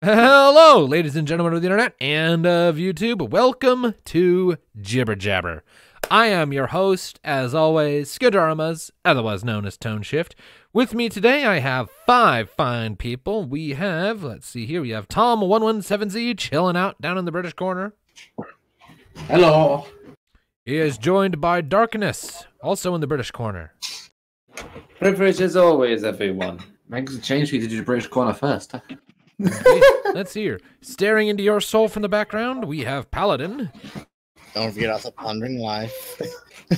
Hello, ladies and gentlemen of the internet and of YouTube. Welcome to Jibber Jabber. I am your host, as always, Skijaramaz, otherwise known as Tone Shift. With me today, I have five fine people. We have, let's see here, we have Tom117Z chilling out down in the British corner. Hello. He is joined by Darkness, also in the British corner. Privilege as always, everyone. Makes a change for you to do the British corner first. Huh? Hey, let's hear. Staring into your soul from the background, we have Paladin. Don't forget also pondering life.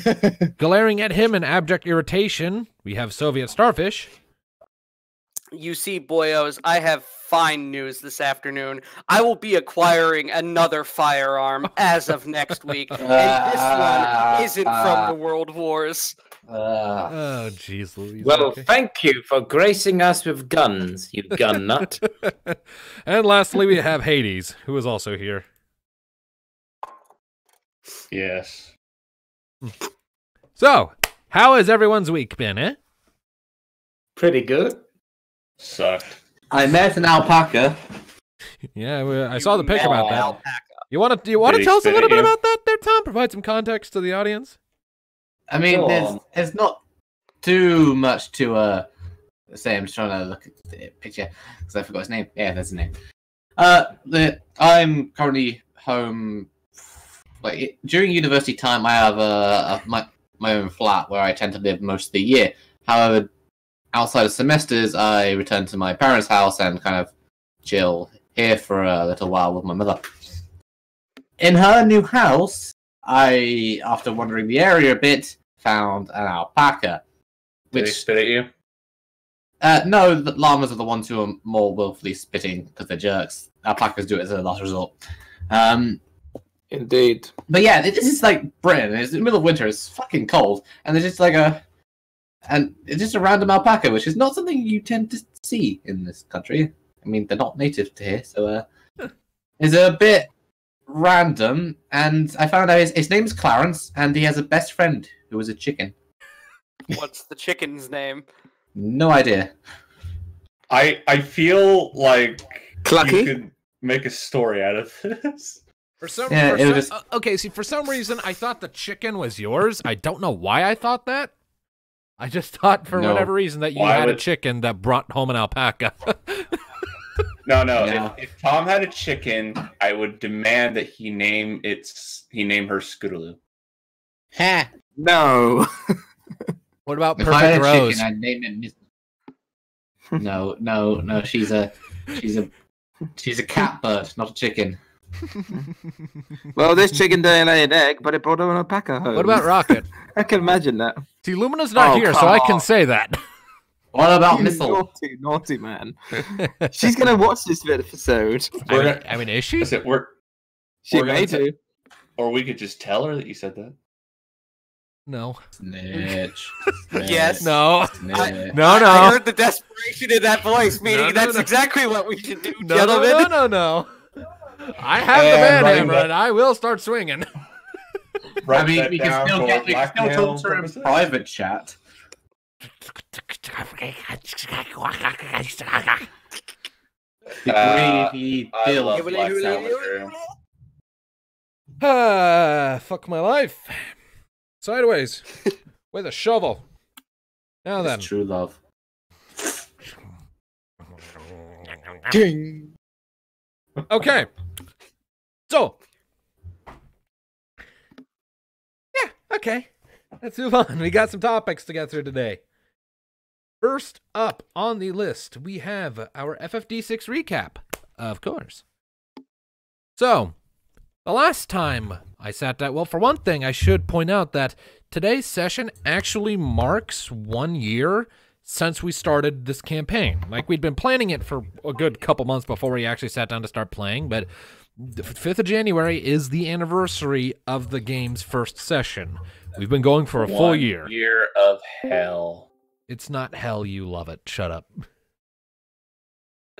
Glaring at him in abject irritation, we have Soviet Starfish. You see, boyos, I have fine news this afternoon. I will be acquiring another firearm as of next week, and this one isn't from the World Wars. Uh, Oh, jeez, Louise. Well, okay. thank you for gracing us with guns, you gun nut. and lastly, we have Hades, who is also here. Yes. So, how has everyone's week been, eh? Pretty good. Sucked. I met an alpaca. Yeah, we- I saw the pic about that. Alpaca. You want to? Do you want to tell us a little bit about that, there, Tom? Provide some context to the audience. I mean, there's there's not too much to uh say. I'm just trying to look at the picture because I forgot his name. Yeah, there's a name. Uh, the I'm currently home. Like during university time, I have a, a my my own flat where I tend to live most of the year. However, outside of semesters, I return to my parents' house and kind of chill here for a little while with my mother. In her new house, I, after wandering the area a bit, found an alpaca. Did he Which, spit at you? uh, no, the llamas are the ones who are more willfully spitting because they're jerks. Alpacas do it as a last resort. Um, Indeed. but yeah, this is like Britain. It's in the middle of winter. It's fucking cold, and there's just like a, and it's just a random alpaca, which is not something you tend to see in this country. I mean, they're not native to here, so uh, it's a bit random. And I found out his, his name's Clarence, and he has a best friend who was a chicken. What's the chicken's name? No idea. I I feel like you could make a story out of this. For some, Yeah, for some- was- uh, okay. See, for some reason, I thought the chicken was yours. I don't know why I thought that. I just thought, for No. whatever reason, that you Why had a chicken that brought home an alpaca. No, no. Yeah. If, if Tom had a chicken, I would demand that he name its he name her Scootaloo. ha! No. what about If I had Perfect a Rose? chicken, I'd name it. Miss- no, no, no. She's a, she's a, she's a cat bird, not a chicken. Well, this chicken didn't lay an egg, but it brought an alpaca home. What about Rocket? I can imagine that. See, Lumina's not Oh, here, so come I can say that. What about You Missile? naughty, naughty man. She's gonna watch this episode. I mean, We're- I mean, is she? Is it we're She We're gonna may do. or we could just tell her that you said that. No. Snitch. Yes. No. Snitch. No, I heard the desperation in that voice, meaning No, no, that's no. exactly what we should do, No, no, gentlemen. no, no, no. I have And the man writing hammer, and I will start swinging. I mean, that we can still get, we can still talk to her in private chat. The Uh, gravy I filled. love black sound. Ah, fuck my life. Sideways with a shovel. Now then. It's true love. Ding. Okay. So. Yeah, okay. Let's move on. We got some topics to get through today. First up on the list, we have our FFD6 recap, of course. So, the last time I sat down, well, for one thing, I should point out that today's session actually marks one year since we started this campaign. Like, we'd been planning it for a good couple months before we actually sat down to start playing, but the 5th of January is the anniversary of the game's first session. We've been going for a full year. Year of hell. It's not hell, you love it. Shut up.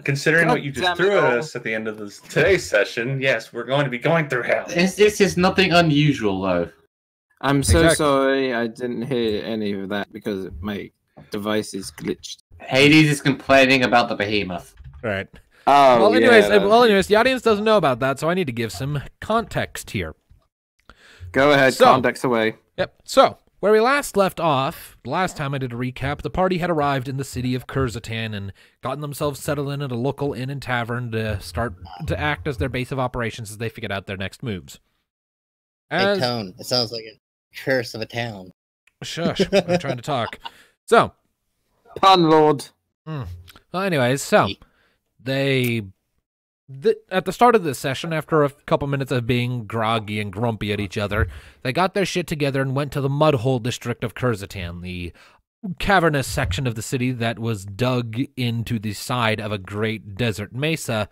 Considering God what you just threw at us at the end of this today's session, yes, we're going to be going through hell. This, this is nothing unusual, though. I'm so Exactly. sorry I didn't hear any of that because my device is glitched. Hades is complaining about the behemoth. Right. Oh, well, anyways, yeah. well, anyways, the audience doesn't know about that, so I need to give some context here. Go ahead, So- context away. Yep. So, where we last left off, the last time I did a recap, the party had arrived in the city of Kurzatan and gotten themselves settled in at a local inn and tavern to start to act as their base of operations as they figured out their next moves. Hey, As, Tone, it sounds like a curse of a town. shush, I'm trying to talk. So, Pun lord. Hmm. well, anyways, so they th- at the start of this session after a couple minutes of being groggy and grumpy at each other they got their shit together and went to the mudhole district of kurzatan the cavernous section of the city that was dug into the side of a great desert mesa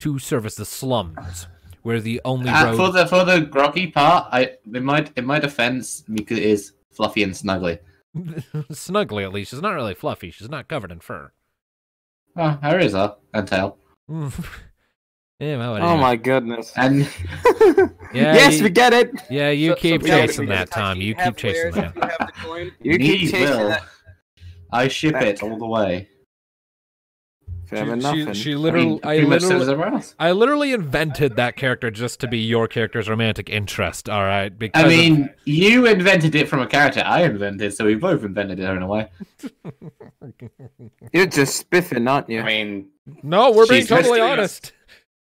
to service the slums where the only Uh, road for the for the groggy part, I in my in my defense, Mika is fluffy and snuggly. snuggly, at least she's not really fluffy she's not covered in fur Oh, there is a and tail. yeah, well, Oh my goodness. And Yeah, yes, you- we get it. yeah you So- so keep we have chasing to- that tom you keep chasing that You have the coin. You keep chasing will. that. I ship Back. it all the way. Fair She, enough. she, and- she I literally, mean, I, pretty much so does literally. I literally invented that character just to be your character's romantic interest. All right, because I of- mean, you invented it from a character I invented, so we both invented it in a way. You're just spiffing, aren't you? I mean, no, we're being totally basically- honest.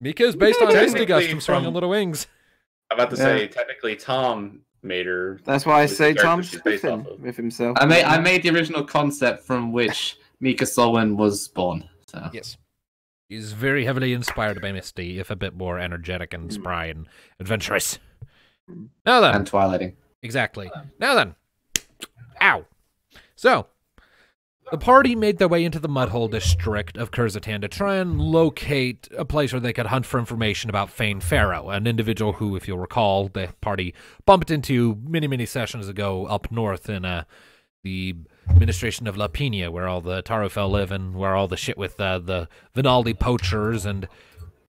Mika's based on Technically Misty from Swinging Little Wings. I'm about to Yeah. say technically Tom made her. That's why I say character Tom's she's based off of? with himself. I made I made the original concept from which Mika Solwyn was born. So Yes, he's very heavily inspired by Misty, if a bit more energetic and hmm. spry and adventurous. Hmm. Now then, and Twilighting. Exactly. Now then. Ow. So, the party made their way into the Mudhole district of Kurzatan to try and locate a place where they could hunt for information about Fane Pharaoh, an individual who, if you'll recall, the party bumped into many, many sessions ago up north in uh, the administration of Lapinia, where all the Tarofel live and where all the shit with uh, the Vinaldi poachers and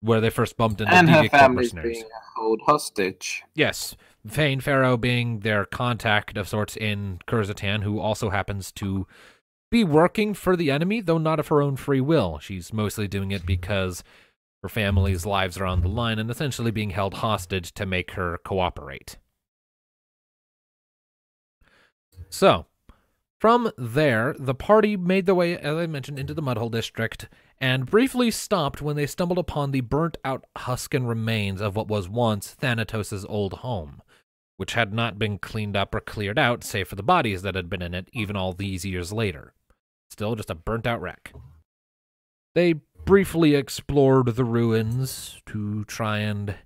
where they first bumped into and her family's being held hostage. Yes, Fane Pharaoh being their contact of sorts in Kurzatan, who also happens to be working for the enemy, though not of her own free will. She's mostly doing it because her family's lives are on the line and essentially being held hostage to make her cooperate. So, from there, the party made their way, as I mentioned, into the Mudhole district and briefly stopped when they stumbled upon the burnt out husken remains of what was once Thanatos' old home, which had not been cleaned up or cleared out, save for the bodies that had been in it even all these years later. Still just a burnt out wreck. They briefly explored the ruins to try and,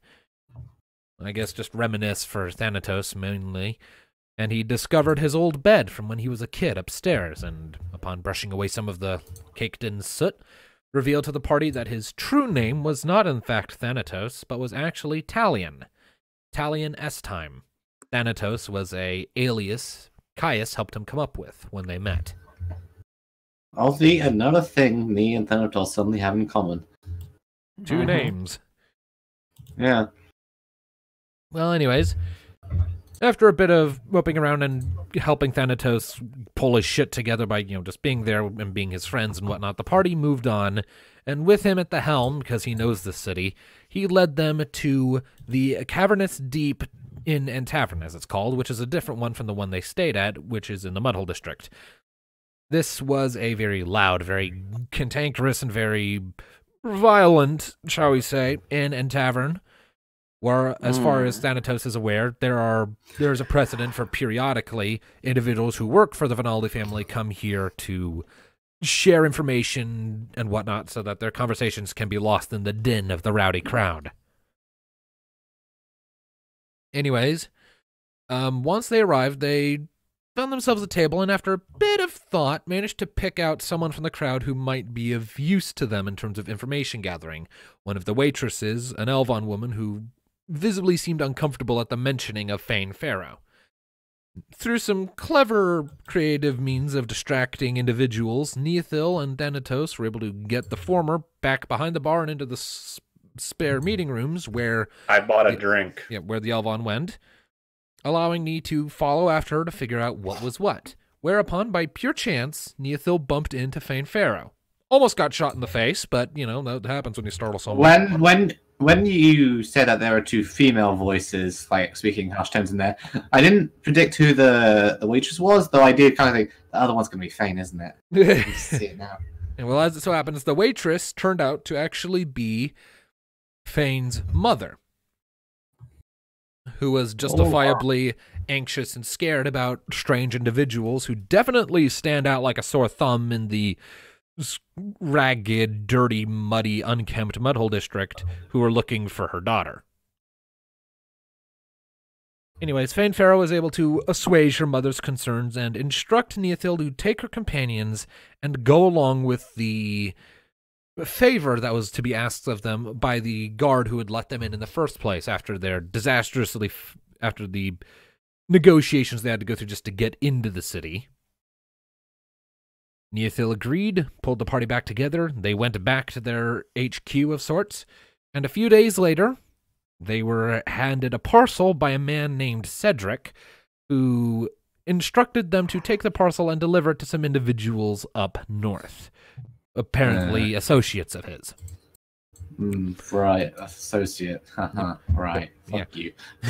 I guess, just reminisce for Thanatos mainly and he discovered his old bed from when he was a kid upstairs, and upon brushing away some of the caked in soot, revealed to the party that his true name was not in fact Thanatos, but was actually Talion. Talion Estime. Thanatos was a alias Caius helped him come up with when they met. I'll see another thing me and Thanatos suddenly have in common. 2 Mhm. names. Yeah. Well, anyways, after a bit of moping around and helping Thanatos pull his shit together by, you know, just being there and being his friends and whatnot, the party moved on, and with him at the helm, because he knows the city, he led them to the Cavernous Deep Inn and Tavern, as it's called, which is a different one from the one they stayed at, which is in the Mudhole District. This was a very loud, very cantankerous, and very violent, shall we say, inn and tavern where as far as Thanatos is aware, there are there is a precedent for periodically individuals who work for the Vinaldi family come here to share information and whatnot so that their conversations can be lost in the din of the rowdy crowd. Anyways, um, once they arrived, they found themselves a table and after a bit of thought managed to pick out someone from the crowd who might be of use to them in terms of information gathering. One of the waitresses, an Elvon woman who visibly seemed uncomfortable at the mentioning of Fane Pharaoh. Through some clever creative means of distracting individuals, Neothil and Thanatos were able to get the former back behind the bar and into the spare meeting rooms where I bought a Yeah. drink. yeah, where the Elvon went, allowing me to follow after her to figure out what was what. Whereupon, by pure chance, Neothil bumped into Fane Pharaoh. almost got shot in the face, but you know that happens when you startle someone. When when when you said that there are two female voices, like speaking harsh tones in there, I didn't predict who the the waitress was, though I did kind of think the other one's gonna be Fane, isn't it? See it now. And well, as it so happens, the waitress turned out to actually be Fane's mother, who was oh, justifiably anxious and scared about strange individuals who definitely stand out like a sore thumb in the ragged, dirty, muddy, unkempt mudhole district who are looking for her daughter. Anyways, Fane Pharaoh was able to assuage her mother's concerns and instruct Neothil to take her companions and go along with the favor that was to be asked of them by the guard who had let them in in the first place after their disastrously after the negotiations they had to go through just to get into the city. Neothil agreed, pulled the party back together. They went back to their HQ of sorts, and a few days later, they were handed a parcel by a man named Cedric, who instructed them to take the parcel and deliver it to some individuals up north, apparently associates of his. Mm, right, associate. Right, fuck you.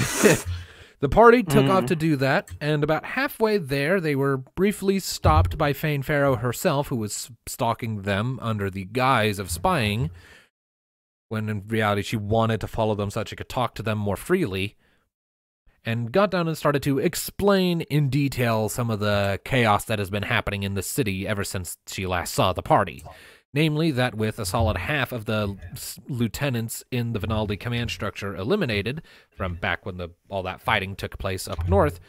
the party took off Mhm. to do that, and about halfway there, they were briefly stopped by Fane Pharaoh herself, who was stalking them under the guise of spying, when in reality she wanted to follow them so that she could talk to them more freely, and got down and started to explain in detail some of the chaos that has been happening in the city ever since she last saw the party. Namely, that with a solid half of the lieutenants in the Vinaldi command structure eliminated from back when the all that fighting took place up north,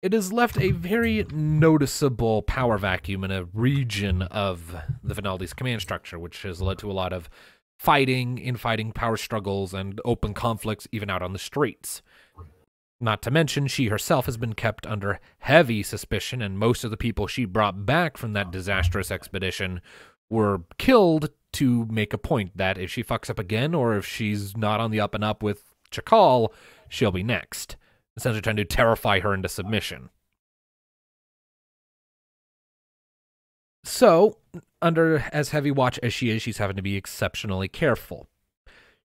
it has left a very noticeable power vacuum in a region of the Vinaldi's command structure, which has led to a lot of fighting, infighting, power struggles, and open conflicts even out on the streets. Not to mention, she herself has been kept under heavy suspicion, and most of the people she brought back from that disastrous expedition were killed to make a point that if she fucks up again or if she's not on the up and up with Chakal, she'll be next. Essentially trying to terrify her into submission. So, under as heavy watch as she is, she's having to be exceptionally careful.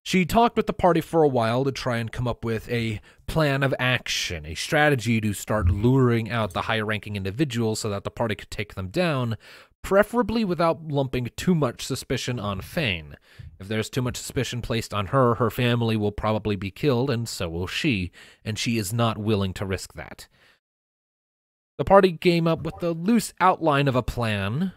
She talked with the party for a while to try and come up with a plan of action, a strategy to start luring out the higher ranking individuals so that the party could take them down, preferably without lumping too much suspicion on Fane. If there's too much suspicion placed on her, her family will probably be killed, and so will she, and she is not willing to risk that. The party came up with a loose outline of a plan.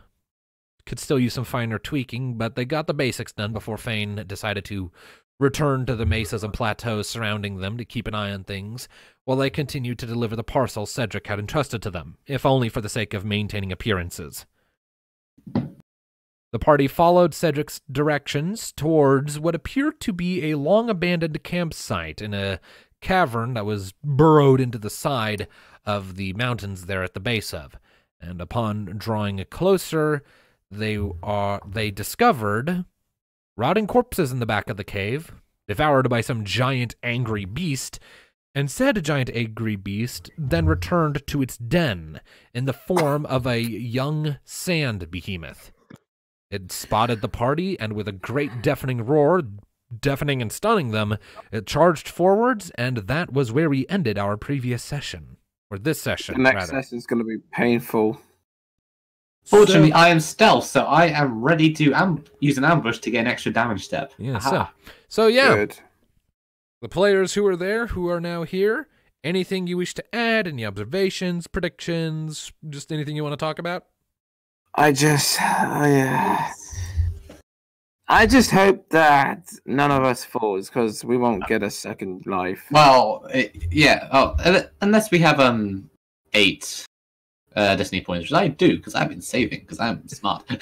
Could still use some finer tweaking, but they got the basics done before Fane decided to return to the mesas and plateaus surrounding them to keep an eye on things, while they continued to deliver the parcel Cedric had entrusted to them, if only for the sake of maintaining appearances. The party followed Cedric's directions towards what appeared to be a long abandoned campsite in a cavern that was burrowed into the side of the mountains there at the base of. And upon drawing closer, they are they discovered rotting corpses in the back of the cave, devoured by some giant angry beast, and said giant angry beast then returned to its den in the form of a young sand behemoth. It spotted the party, and with a great deafening roar, deafening and stunning them, it charged forwards, and that was where we ended our previous session. Or this session. The session, next rather. is going to be painful. Fortunately, I am stealth, so I am ready to am- use an ambush to get an extra damage step. Yeah, so, so yeah, Good. the players who are there, who are now here, anything you wish to add, any observations, predictions, just anything you want to talk about? I just, I, uh, I just hope that none of us falls because we won't get a second life. Well, it, yeah. Oh, unless we have um eight uh, destiny points, which I do because I've been saving because I'm smart.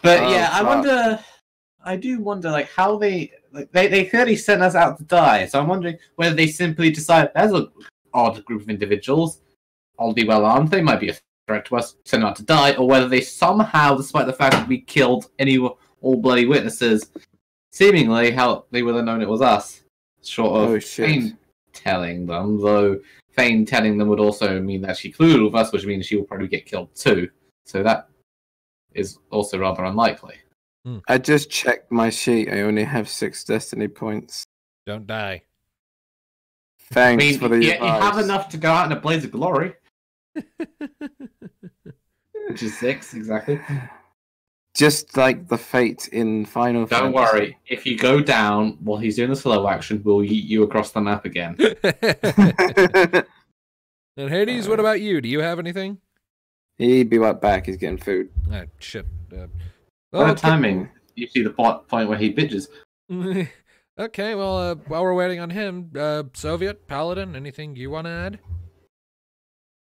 But Oh, yeah, I wonder. I do wonder, like, how they like they they clearly sent us out to die. So I'm wondering whether they simply decide there's an odd group of individuals, oddly well armed. They might be a threat to us, send them out to die, or whether they somehow, despite the fact that we killed any all bloody witnesses, seemingly how they would have known it was us. Short of Oh. Telling them, though Fane telling them would also mean that she colluded with us, which means she will probably get killed too. So that is also rather unlikely. Hmm. I just checked my sheet. I only have six destiny points. Don't die. Thanks I mean, for the you, you have enough to go out in a blaze of glory, which is six exactly. Just like the fate in Final Don't Fantasy. worry. If you go down while he's doing the slow action, we'll yeet you across the map again. and Hades, what about you? Do you have anything? He'd be right back. He's getting food. Ah, shit. Uh, What okay. timing? You see the point where he bitches. okay, well, uh, while we're waiting on him, uh, Soviet, Paladin, anything you want to add?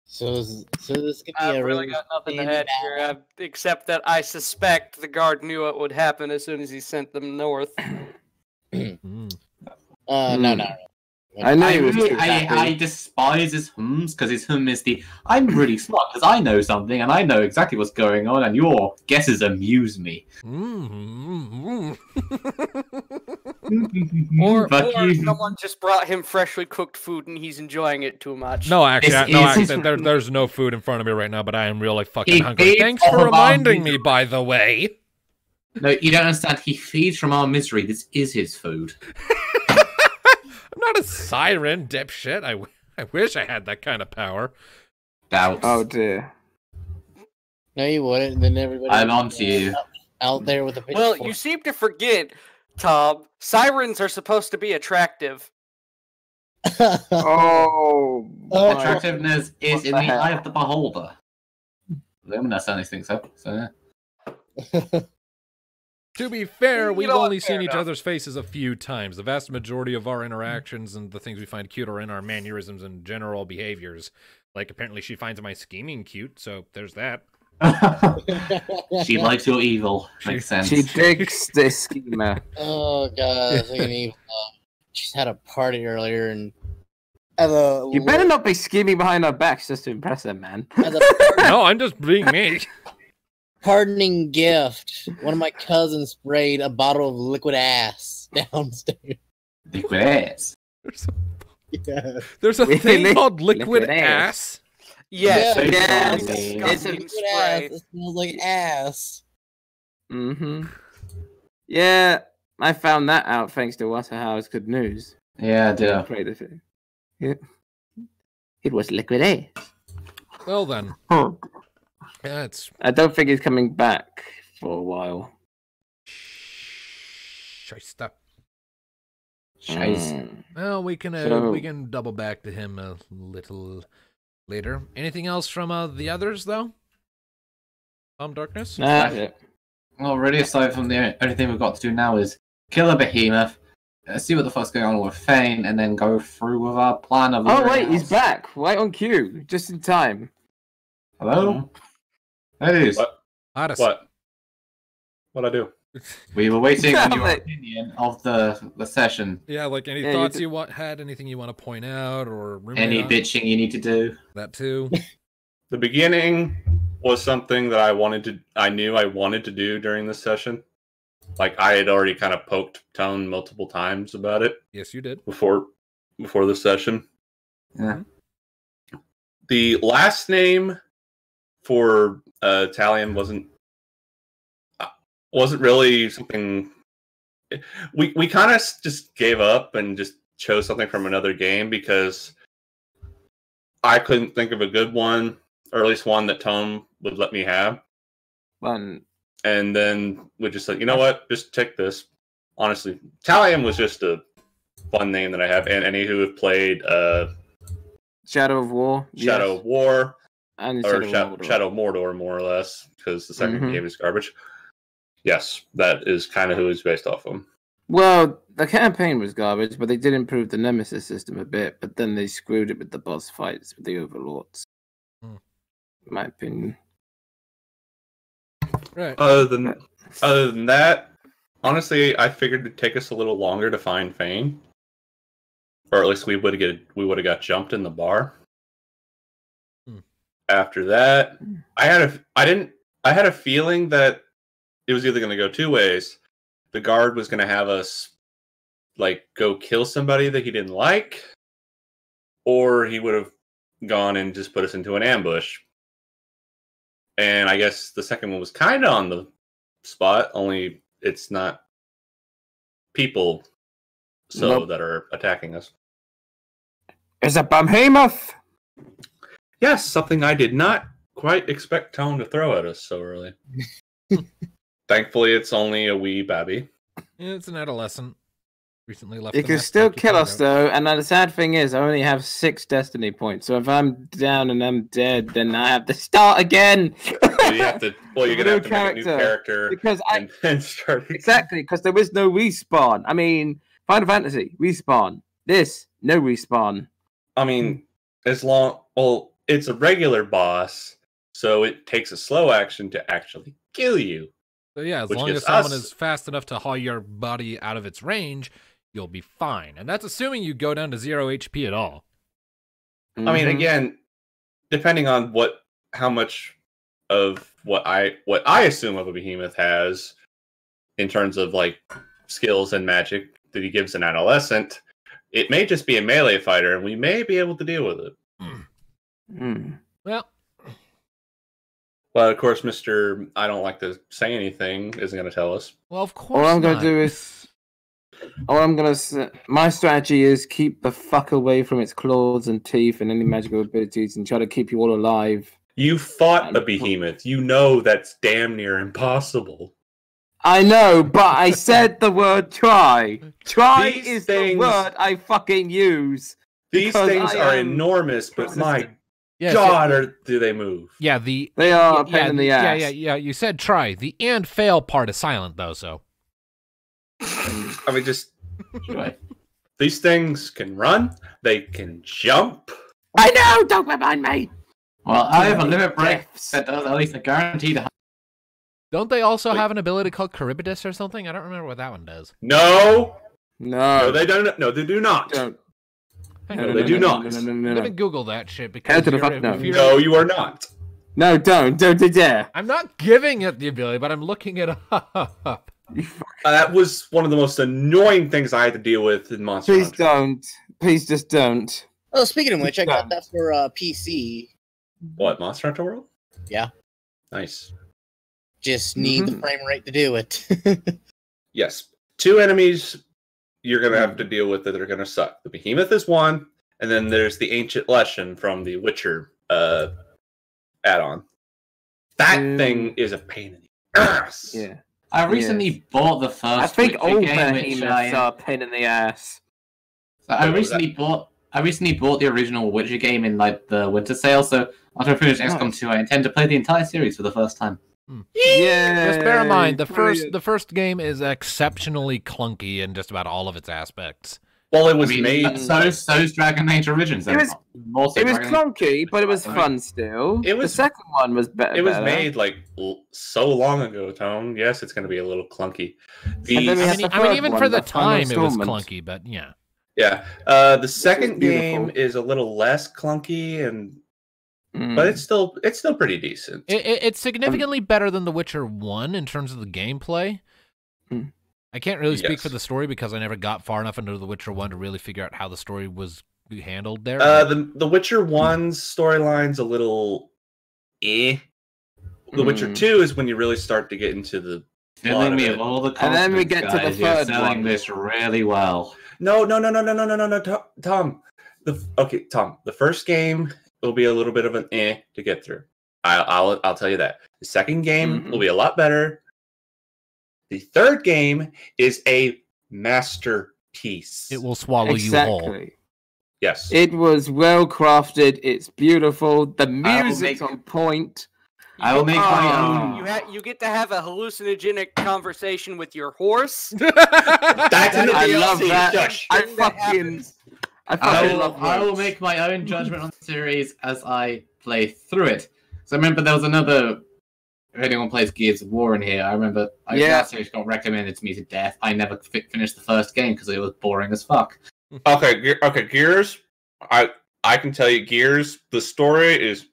So, is- so this could be I've a really really got nothing to add here, uh, except that I suspect the guard knew what would happen as soon as he sent them north. Mm. Uh, no, Hmm. no. I know I, really, too I. I despise his hums because his hum is the I'm really smart because I know something and I know exactly what's going on and your guesses amuse me. Mm, mm, Or, or you. someone just brought him freshly cooked food and he's enjoying it too much. No, actually, I- no, actually there, there's no food in front of me right now, but I am really fucking He hungry. Thanks for reminding me, by the way. No, you don't understand. He feeds from our misery. This is his food. I'm not a siren, dipshit. I, w- I wish I had that kind of power. Doubts. Oh dear. No, you wouldn't. Then everybody. I'm would on to you. Out there with a Well, pitchfork. you seem to forget, Tom. Sirens are supposed to be attractive. Oh. Oh, my- Attractiveness is What in the the eye of the beholder. I mean, I certainly think so. So yeah. To be fair, You we've only fair seen each enough. other's faces a few times. The vast majority of our interactions and the things we find cute are in our mannerisms and general behaviors. Like, apparently, she finds my scheming cute, so there's that. she likes your evil. She- Makes sense. She digs this schema. oh God. look at Uh, she's had a party earlier and as a You better not be scheming behind our backs just to impress them, man. a no, I'm just being me. pardoning gift. One of my cousins sprayed a bottle of liquid ass downstairs. Liquid ass. There's a, Yeah. there's a Really? thing called liquid, Liquid ass. ass. Yes, Yeah, yes, a it's a disgusting Liquid ass. It smells like ass. Mm-hmm. Yeah, I found that out thanks to Waterhouse Good News. Yeah, I do. Played the thing. It, it was liquid ass. Well, then. Yeah, it's. I don't think he's coming back for a while. Shysta. Scheiße. Mm. Well, we can uh, So- we can double back to him a little later. Anything else from uh, the others, though? Tom Darkness? Nah, that's. Well, really, aside from the only thing we've got to do now is kill a behemoth, uh, see what the fuck's going on with Fane, and then go through with our plan of. Oh luring wait, he's back, right on cue, just in time. Hello. It is. What? Odyssey. What? What I do? We were waiting on your opinion of the the session. Yeah, like any Yeah, you thoughts did- you want had, anything you want to point out or Any on? bitching you need to do. That too. The beginning was something that I wanted to. I knew I wanted to do during this session. Like I had already kind of poked Tone multiple times about it yes, you did. before before the session. Yeah. Mm-hmm. The last name for uh, Talion wasn't uh, wasn't really something. We we kind of just gave up and just chose something from another game because I couldn't think of a good one, or at least one that Tone would let me have. One. And then we just said, you know what, just take this. Honestly, Talion was just a fun name that I have, and any who have played uh, Shadow of War. Shadow yes. of War and or Shadow, Shadow, Mordor. Shadow of Mordor, more or less, because the 2nd Mhm. game is garbage. Yes, that is kind of who it's based off of. Well, the campaign was garbage, but they did improve the Nemesis system a bit. But then they screwed it with the boss fights with the Overlords. Hmm. My opinion. Right. Other than other than that, honestly, I figured it'd take us a little longer to find Fane, or at least we would get we would have got jumped in the bar. After that, I had a I didn't I had a feeling that it was either going to go two ways. The guard was going to have us like go kill somebody that he didn't like, or he would have gone and just put us into an ambush. and I guess the second one was kind of on the spot, only it's not people so Nope. that are attacking us. It's a behemoth. Yes, something I did not quite expect Tone to throw at us so early. Thankfully, it's only a wee babby. It's an adolescent. Recently left. It the can still kill us out. though, and the sad thing is, I only have six destiny points. So if I'm down and I'm dead, then I have to start again. So you have to. Well, you're gonna have to make a new character. character because I and then start. again. exactly because there is no respawn. I mean, Final Fantasy respawn. This no respawn. I mean, as long well, it's a regular boss, so it takes a slow action to actually kill you. So yeah, as long as someone us- is fast enough to haul your body out of its range, you'll be fine. And that's assuming you go down to zero HP at all. I mean, Mhm. again, depending on what, how much of what I what I assume of a behemoth has in terms of like skills and magic that he gives an adolescent, it may just be a melee fighter, and we may be able to deal with it. Mm. Hmm. Well, But of course, Mister, I don't like to say anything, isn't going to tell us. well, of course. All I'm gonna do is, all I'm gonna, say, my strategy is keep the fuck away from its claws and teeth and any magical abilities, and try to keep you all alive. You fought a behemoth. You know that's damn near impossible. I know, but I said the word try. Try These is things- the word I fucking use. These things I are enormous, but my resistant. Yes, God, are do they move? Yeah, the They are yeah, a pain in the yeah, ass. yeah, yeah. Yeah. You said try. The and fail part is silent though, so I mean, just Anyway, these things can run. They can jump. I know. Don't remind me. well, I have a limit break that does uh, at least a guaranteed. don't they also Wait. have an ability called Charybdis or something? I don't remember what that one does. No, No, no, they don't. No, they do not. don't. Hang No, on, they do me- not. No, no, no, I'm no, gonna. Google that shit because Hell to the you're- fuck no. you're- No, you are not. No, don't. Don't you dare. I'm not giving it the ability, but I'm looking it up. Uh, that was one of the most annoying things I had to deal with in Monster Please Hunter. don't. Please just don't. Oh, speaking of which, I got that for uh, PC. What Monster Hunter World? Yeah. Nice. Just need the Mhm. frame rate to do it. Yes, two enemies you're gonna have to deal with that are gonna suck. The Behemoth is one, and then there's the Ancient Leshen from the Witcher uh, add-on. That Mm. thing is a pain in the ass. Yeah. I recently Yes. bought the first. I think Witcher all behemoths I, are a pain in the ass. So I What was recently bought I recently bought the original Witcher game in like the winter sale, so after I finish XCOM Nice. 2, I intend to play the entire series for the first time. Yeah. Just bear in mind the first the first game is exceptionally clunky in just about all of its aspects. Well, it was I mean, made. so so's Dragon Age Origins. It was- more It was Dragon Age- clunky, but it was fun still. it was- the second one was better. It was better. made like l- so long ago, Tone. Yes, it's going to be a little clunky. The, And then we I mean, the I mean even one, for the, the time it was clunky, but yeah. yeah, uh, the second game is a little less clunky, and Mm. but it's still it's still pretty decent. It, it, it's significantly better than The Witcher 1 in terms of the gameplay. Hmm. I can't really speak for the story because I never got far enough into The Witcher 1 to really figure out how the story was handled there. Uh, the The Witcher One's storyline's a little eh. The Witcher Mm. Two is when you really start to get into the Filling me it. with all the And then we confidence, get to the guys. You're third selling one. this really well. No, no, no, no, no, no, no, no, no, Tom. Tom. The okay, Tom. The first game will be a little bit of an eh to get through. I, I'll I'll tell you that. The second game Mhm. will be a lot better. The third game is a masterpiece. it will swallow you whole. yes. It was well crafted. It's beautiful. The I will music's on point. I will make my Ah. own. You ha- you get to have a hallucinogenic conversation with your horse. That's in the I love that. Shush. I fucking, happens. I I will. I will make my own judgment on the series as I play through it. So I remember there was another. If anyone plays Gears of War in here, I remember I, Yeah. that series got recommended to me to death. I never fi- finished the first game because it was boring as fuck. Okay, Ge- okay, Gears. I I can tell you, Gears. The story is,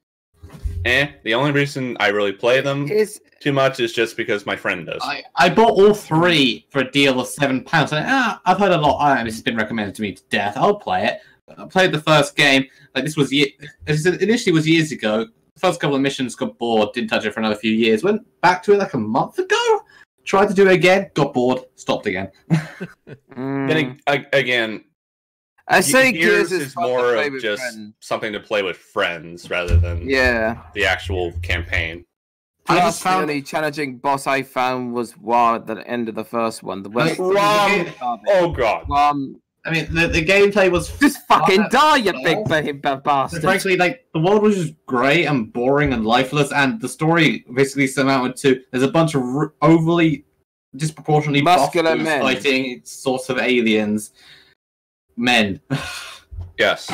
eh. The only reason I really play them It's too much is just because my friend does. I, I bought all three for a deal of seven pounds. And ah, I've heard a lot. Ah, this has been recommended to me to death. I'll play it. I played the first game. Like this was ye- this initially was years ago. first couple of missions, got bored, didn't touch it for another few years. Went back to it like a month ago. Tried to do it again, got bored, stopped again. Mm. Then again, I say Gears Gears, is fun more of just friends. something to play with friends rather than Yeah. the actual campaign. I just found the only challenging boss I found was War at the end of the first one. The Like, West. Rom- Oh god. Um, I mean, the, the gameplay was just fucking die, you no. big ba- ba- But bastard. frankly, like the world was just grey and boring and lifeless, and the story basically amounted to there's a bunch of r- overly disproportionately buff Muscular men. fighting sorts of aliens, men. Yes.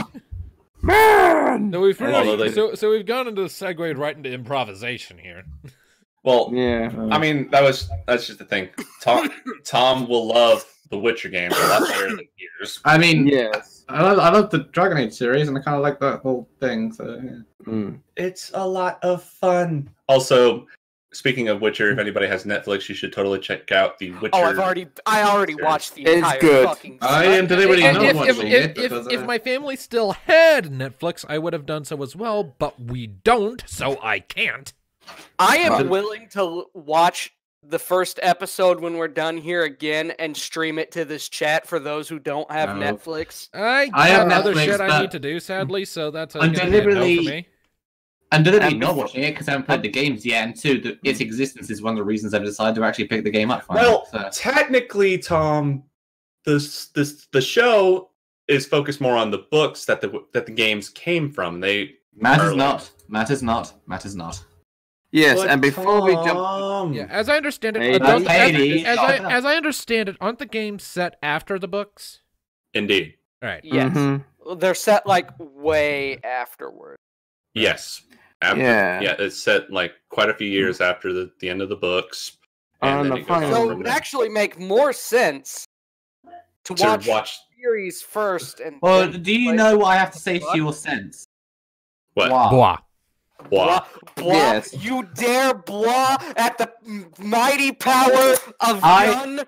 Man! So we've Although really, so so we've gone into segued right into improvisation here. Well, Yeah. I mean, that was that's just the thing. Tom Tom will love the Witcher games a lot better than Gears. I mean, Yes. I love, I love the Dragon Age series, and I kind of like that whole thing. So yeah. Mm. It's a lot of fun. Also, speaking of Witcher, if mm-hmm. anybody has Netflix, you should totally check out the Witcher. Oh, I've already, I already series. watched the It's entire good. fucking. I am series. deliberately if, not if, watching if, it if, if my family still had Netflix, I would have done so as well, but we don't, so I can't. I am Well- willing to watch the first episode when we're done here again and stream it to this chat for those who don't have No. Netflix. I, I have other Netflix, shit I need to do, sadly, so that's a I'm gonna be a deliberately- for me. I'm deliberately And not watching it because I haven't played the games yet, and two, the, its existence is one of the reasons I've decided to actually pick the game up. Finally. Well, So- technically, Tom, this this the show is focused more on the books that the that the games came from. They matters early. not, matters not, matters not. Yes, But and before we jump, Yeah, as I understand it, Hey, uh, don't- as, as I as I understand it, aren't the games set after the books? indeed, All right. Yes, Mhm. they're set like way afterward. yes, After- Yeah. yeah, it's set like quite a few years after the, the end of the books. On then the final- So it would actually make more sense to, to watch, watch the series first and. Well, then do you know what I have to say to What? your sense? what? Wow. Blah. Blah. Blah, Yes. You dare blah at the mighty power of I- Yun?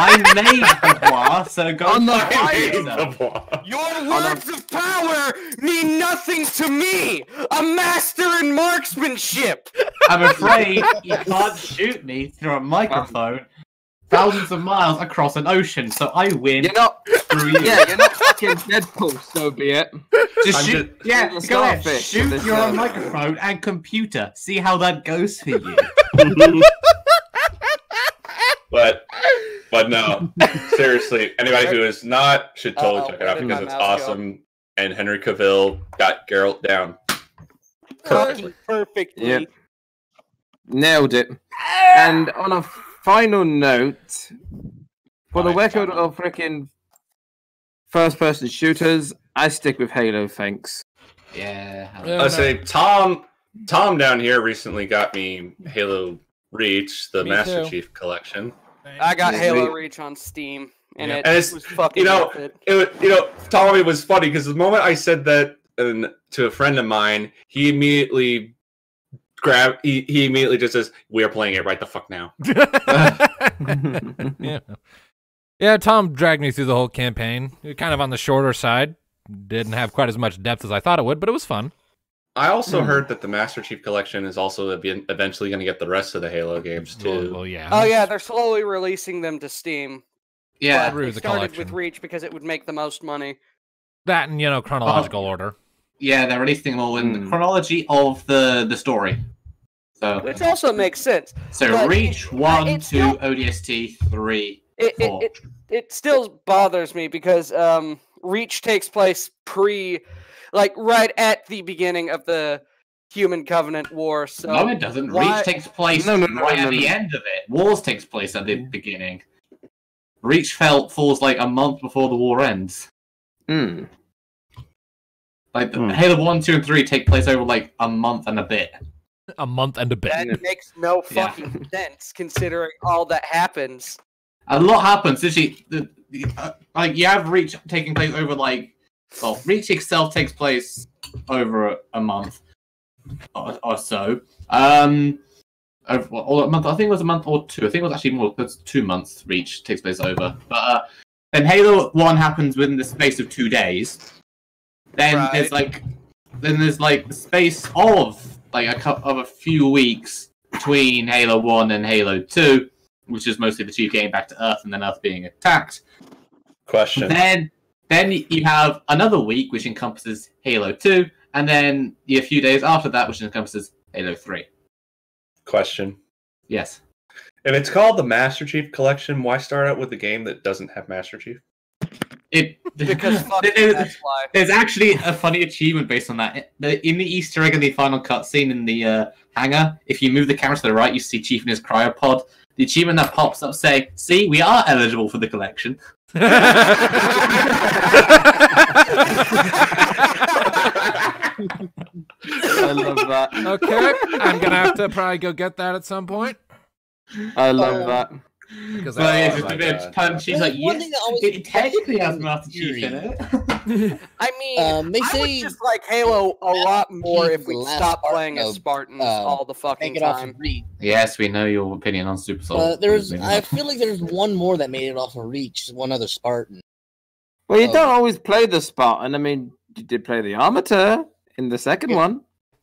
I made the blah, so go On the fuck I yourself. hate the blah. Your words of power mean nothing to me, a master in marksmanship. I'm afraid you can't shoot me through a microphone thousands of miles across an ocean, so I win You're not. through you. Yeah, you're not fucking Deadpool, so be it. Just I'm shoot. just- Yeah, You're go ahead. starfish Shoot of this your server. microphone and computer. See how that goes for you. but but no, seriously, anybody who is not should totally Uh-oh, check it out because it's mouse go? awesome. And Henry Cavill got Geralt down. Fucking perfectly. Yep. Nailed it. Ah! And on a final note, for the record of freaking first person shooters, I stick with Halo, thanks. Yeah. Yeah. I say Tom Tom down here recently got me Halo Reach, the Me Master too. Chief collection. I got Halo we- Reach on Steam, and Yeah. it And it's- was fucking you know, worth it. It you know, Tom, it was funny because the moment I said that um, to a friend of mine, he immediately grab He, he immediately just says, "We are playing it right the fuck now." yeah. Yeah, Tom dragged me through the whole campaign. Kind of on the shorter side. Didn't have quite as much depth as I thought it would, but it was fun. I also Hmm. heard that the Master Chief Collection is also eventually going to get the rest of the Halo games too. well, yeah. Oh yeah, they're slowly releasing them to Steam. Yeah. Through They the started with. Reach because it would make the most money. That and, you know, chronological order. Yeah, they're releasing them all in the Hmm. chronology of the the story. So, Which also makes sense. so but reach it- one, it's two, still- ODST three, It it, four. it it still bothers me because um Reach takes place pre like right at the beginning of the Human Covenant War. So no, it doesn't. why- Reach takes place No, no, no, right no, at no, the no. end of it. Wars takes place at the beginning. Reach felt falls like a month before the war ends. Hmm. Like the Hmm. Halo one, two, and three take place over like a month and a bit. A month and a bit. that makes no Yeah. fucking sense considering all that happens. A lot happens. Literally, the, the, uh, like you have Reach taking place over like, well, Reach itself takes place over a, a month or, or so. Um, over, or a month. I think it was a month or two. I think it was actually more. It's two months. Reach takes place over, but uh, then Halo One happens within the space of two days. Then Right. there's like then there's like the space of like a couple of a few weeks between Halo One and Halo Two, which is mostly the Chief getting back to Earth and then Earth being attacked. Question. Then then you have another week which encompasses Halo Two, and then a few days after that which encompasses Halo Three. Question. Yes. If it's called the Master Chief Collection, why start out with a game that doesn't have Master Chief? It Because fuck you, there's, that's there's actually a funny achievement based on that. In the Easter egg in the final cutscene in the uh, hangar, if you move the camera to the right, you see Chief in his cryopod. The achievement that pops up saying, "See, we are eligible for the collection." I love that. okay, I'm gonna have to probably go get that at some point I love that. Because But I, it's Oh just my a bit God. punchy. He's There's like, one yes, thing that always it technically has catches Master Chief in it. I mean, Um, they I would say just like Halo a lot more if we the last stopped playing as Spartans uh, all the fucking make it off time. yes, we know your opinion on Super Soul. Uh, there's, I feel like there's one more that made it off of Reach. One other Spartan. Well, you Oh. don't always play the Spartan. I mean, you did play the Arbiter in the second Yeah. one.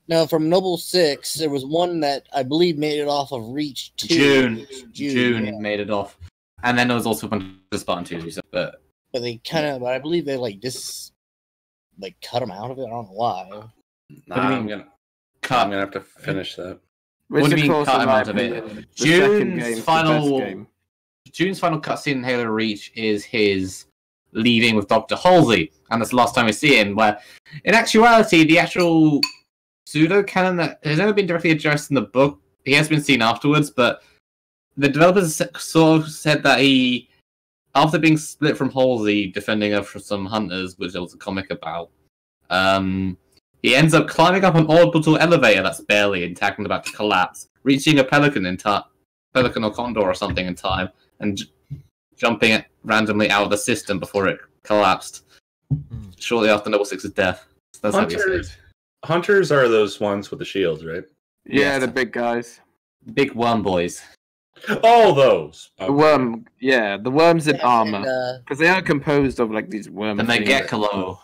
No, from Noble Six, there was one that I believe made it off of Reach too. Jun, Jun, Jun, yeah. made it off, and then there was also a bunch of Spartan 2s, but But they kind of, but I believe they like this, like cut them out of it. I don't know why. Nah, do you I'm gonna I'm gonna have to finish that. Which What do you mean cut in him my out of it? opinion, the second Jun's game's final- Jun's final cutscene in Halo Reach is his leaving with Dr. Halsey, and that's the last time we see him. Where, in actuality, the actual pseudo canon that has never been directly addressed in the book, he has been seen afterwards, but the developers sort of said that he, after being split from Halsey, defending her from some hunters, which there was a comic about, um, he ends up climbing up an orbital elevator that's barely intact and about to collapse, reaching a pelican in time, pelican or condor or something in time, and j- jumping it randomly out of the system before it collapsed. Hmm. Shortly after Noble Six's death. That's how he Hunters, says. Hunters are those ones with the shields, right? Yeah, Yes. the big guys. Big worm boys. All those. The worm, yeah, the worms in And, armor. uh, Because they are composed of like these worms. And they get Kalo.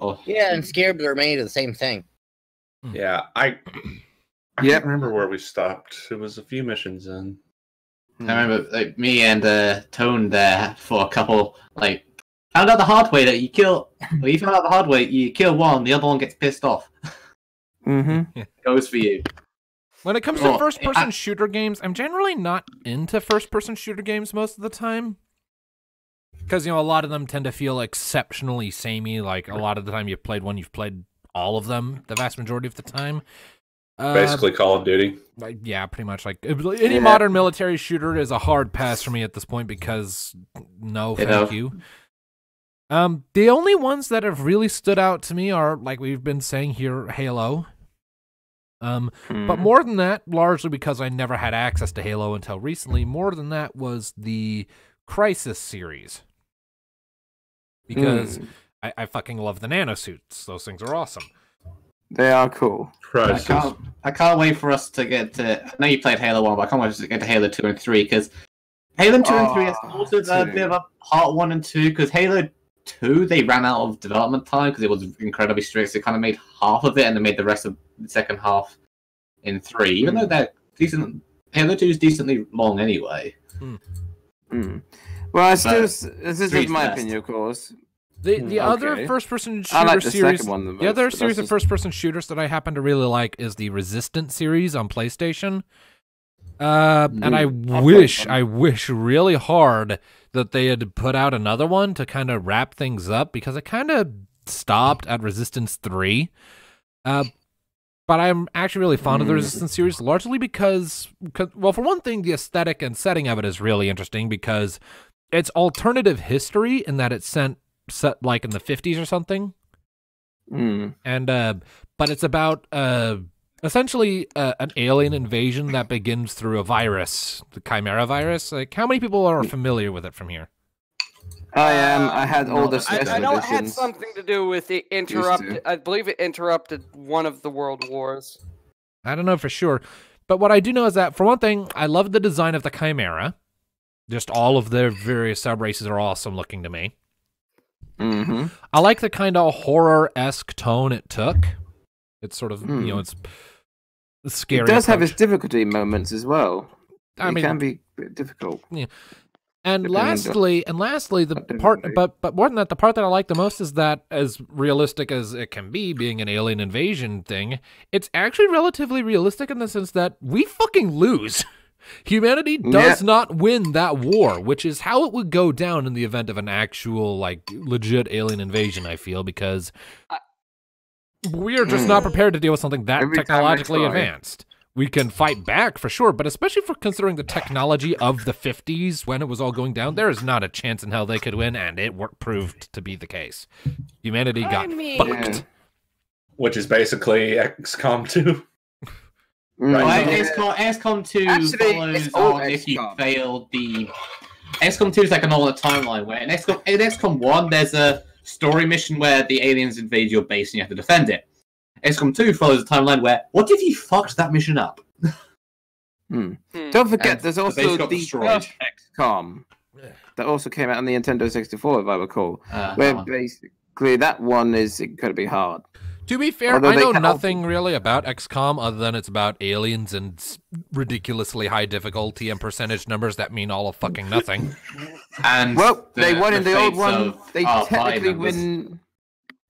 Oh, yeah, and Scarabs are made of the same thing. Yeah, I. I Yep. can't remember where we stopped. It was a few missions in. Hmm. I remember like me and uh, Tone there for a couple like found out the hard way that you kill. Well, you found out the hard way. You kill one, the other one gets pissed off. Mm-hmm. Goes for you. when it comes to Oh, first person I- shooter games, I'm generally not into first person shooter games most of the time. Because you know a lot of them tend to feel exceptionally samey. Like a lot of the time you've played one, you've played all of them. The vast majority of the time. Uh, Basically, Call of Duty. Like, yeah, pretty much. Like any Yeah. modern military shooter is a hard pass for me at this point because no, You thank know. you. Um, the only ones that have really stood out to me are like we've been saying here, Halo. Um, Hmm. but more than that, largely because I never had access to Halo until recently. More than that was the Crysis series because Hmm. I, I fucking love the nanosuits. Those things are awesome. they are cool. I Crysis. can't, I can't wait for us to get to. I know you played Halo 1, but I can't wait to get to Halo 2 and 3 because Halo 2 and 3 is Oh, also a bit of a part 1 and 2 because Halo 2 they ran out of development time because it was incredibly strict. So they kind of made half of it and they made the rest of the second half in 3, even Hmm. though they're decent. Halo 2 is decently long anyway. Hmm. Well, I still. But s- This is three's my best. opinion, of course. The Hmm, the other first person shooter like the series second one the The most, other but series that's of first person shooters that I happen to really like is the Resistance series on PlayStation. Uh, and I Mm, I've wish. I wish really hard that they had put out another one to kind of wrap things up because it kind of stopped at Resistance 3. Uh, but I'm actually really fond of the Mm. Resistance series largely because, well, for one thing, the aesthetic and setting of it is really interesting because it's alternative history in that it's sent set like in the 50s or something Hmm. and uh but it's about uh essentially uh, an alien invasion that begins through a virus the chimera virus like how many people are familiar with it from here I am. I had all the I, I know it had something to do with the interrupted. I believe it interrupted one of the world wars. i don't know for sure but what i do know is that for one thing i love the design of the chimera just all of their various sub races are awesome looking to me Mm-hmm. i like the kind of horror-esque tone it took It's sort of you Hmm. know it's a scary. It does have its difficulty moments as well. I it mean, can be difficult. Yeah. And lastly, and lastly, the part, but but more than that, the part that I like the most is that, as realistic as it can be, being an alien invasion thing, it's actually relatively realistic in the sense that we fucking lose. Humanity does not win that war, which is how it would go down in the event of an actual, like, legit alien invasion. I feel because we are just not prepared to deal with something that Every technologically advanced. We can fight back for sure, but especially for considering the technology of the 50s when it was all going down, there is not a chance in hell they could win, and it wor- proved to be the case. Humanity I got mean- fucked. Which is basically XCOM 2. Mm. Well, Right. XCOM, XCOM 2 Actually, follows it's all on if you XCOM. failed the. XCOM 2 is like an alternate timeline where in XCOM, in XCOM 1, there's a story mission where the aliens invade your base and you have to defend it. XCOM 2 follows a timeline where, what if you fucked that mission up? Hmm. Hmm. Don't forget, And there's the also base the got destroyed. first XCOM that also came out on the Nintendo 64, if I recall. Uh, Where that one. basically that one is incredibly hard. To be fair, Although I know can nothing really about XCOM other than it's about aliens and ridiculously high difficulty and percentage numbers that mean all of fucking nothing. and Well, they the- won in the old one. They technically win.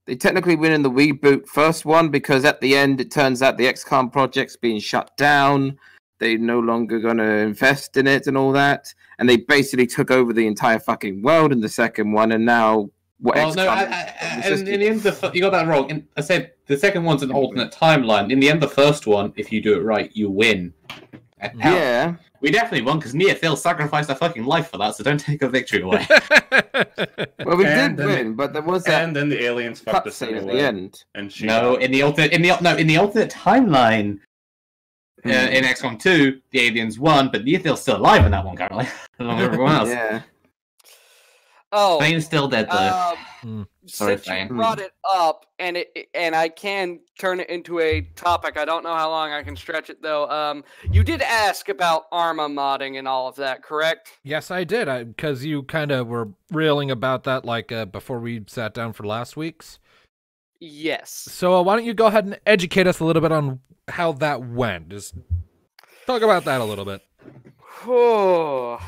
They technically win in the reboot first one because at the end it turns out the XCOM project's being shut down. They're no longer going to invest in it and all that, and they basically took over the entire fucking world in the second one. And now what? Well, XCOM no, I, I, I, and in the end, the, fir- you got that wrong. In, I said the second one's an alternate timeline. In the end, the first one, if you do it right, you win. And hell, yeah, we definitely won because Nia Phil sacrificed her fucking life for that. So don't take her victory away. well, we And did then- win, but there was that And then the aliens fucked us cutscene at the end. And she no, in the alternate, in the no, in the alternate timeline. Uh, Hmm. in XCOM 2, the aliens won, but Nia Phil's still alive in that one currently, along with everyone else. Yeah, Oh, Fane's still dead though. um, Hmm. Sorry, since you brought it up, and it and I can turn it into a topic. I don't know how long I can stretch it though. Um, you did ask about Arma modding and all of that, correct? yes, I did, I because you kind of were railing about that like uh, before we sat down for last week's. Yes. So uh, why don't you go ahead and educate us a little bit on how that went? Just talk about that a little bit. Oh.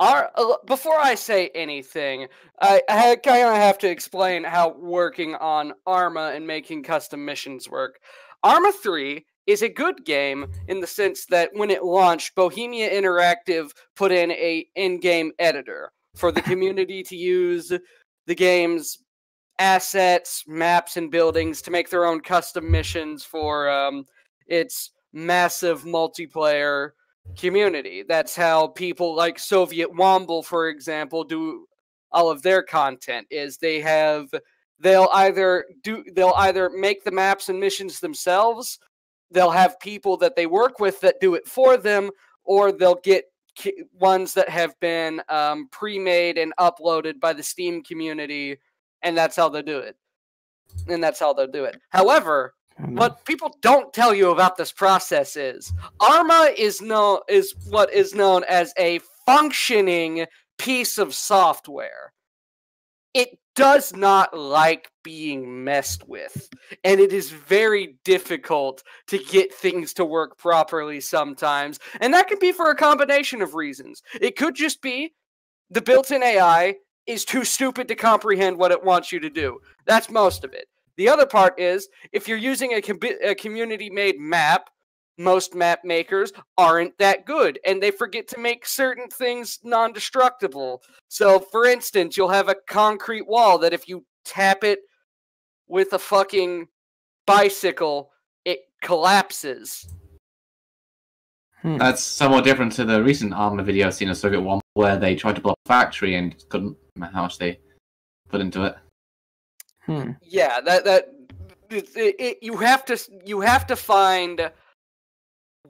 Our, uh, before I say anything, I, I kind of have to explain how working on Arma and making custom missions work. Arma 3 is a good game in the sense that when it launched, Bohemia Interactive put in a in-game editor for the community to use the game's assets, maps, and buildings to make their own custom missions for um, its massive multiplayer community. That's how people like Soviet Womble, for example, do all of their content. Is they have they'll either do they'll either make the maps and missions themselves. They'll have people that they work with that do it for them, or they'll get ones that have been um, pre-made and uploaded by the Steam community, and that's how they do it. And that's how they'll do it. However, what people don't tell you about this process is Arma is known is what is known as a functioning piece of software. It does not like being messed with, and it is very difficult to get things to work properly sometimes. And that can be for a combination of reasons. It could just be the built in AI is too stupid to comprehend what it wants you to do. That's most of it. The other part is if you're using a, com- a community made map, most map makers aren't that good and they forget to make certain things non destructible. So, for instance, you'll have a concrete wall that if you tap it with a fucking bicycle, it collapses. Hmm. That's somewhat different to the recent Arma video I've seen of Soviet Womble, where they tried to blow up a factory and couldn't. no matter How much they put into it? Hmm. yeah that that it, it, you have to you have to find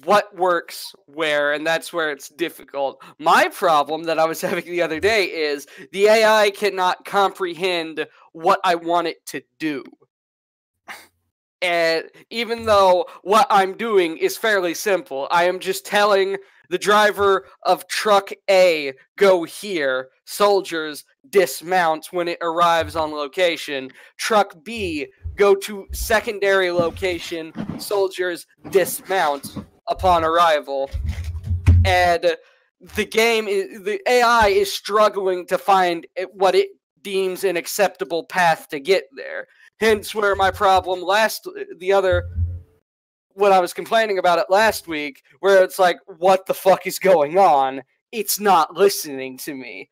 what works where and that's where it's difficult my problem that i was having the other day is the ai cannot comprehend what i want it to do and even though what i'm doing is fairly simple i am just telling the driver of truck a go here soldiers dismount when it arrives on location truck B go to secondary location, soldiers dismount upon arrival. And the game is the AI is struggling to find what it deems an acceptable path to get there. Hence where my problem last the other when I was complaining about it last week, where it's like, what the fuck is going on? It's not listening to me,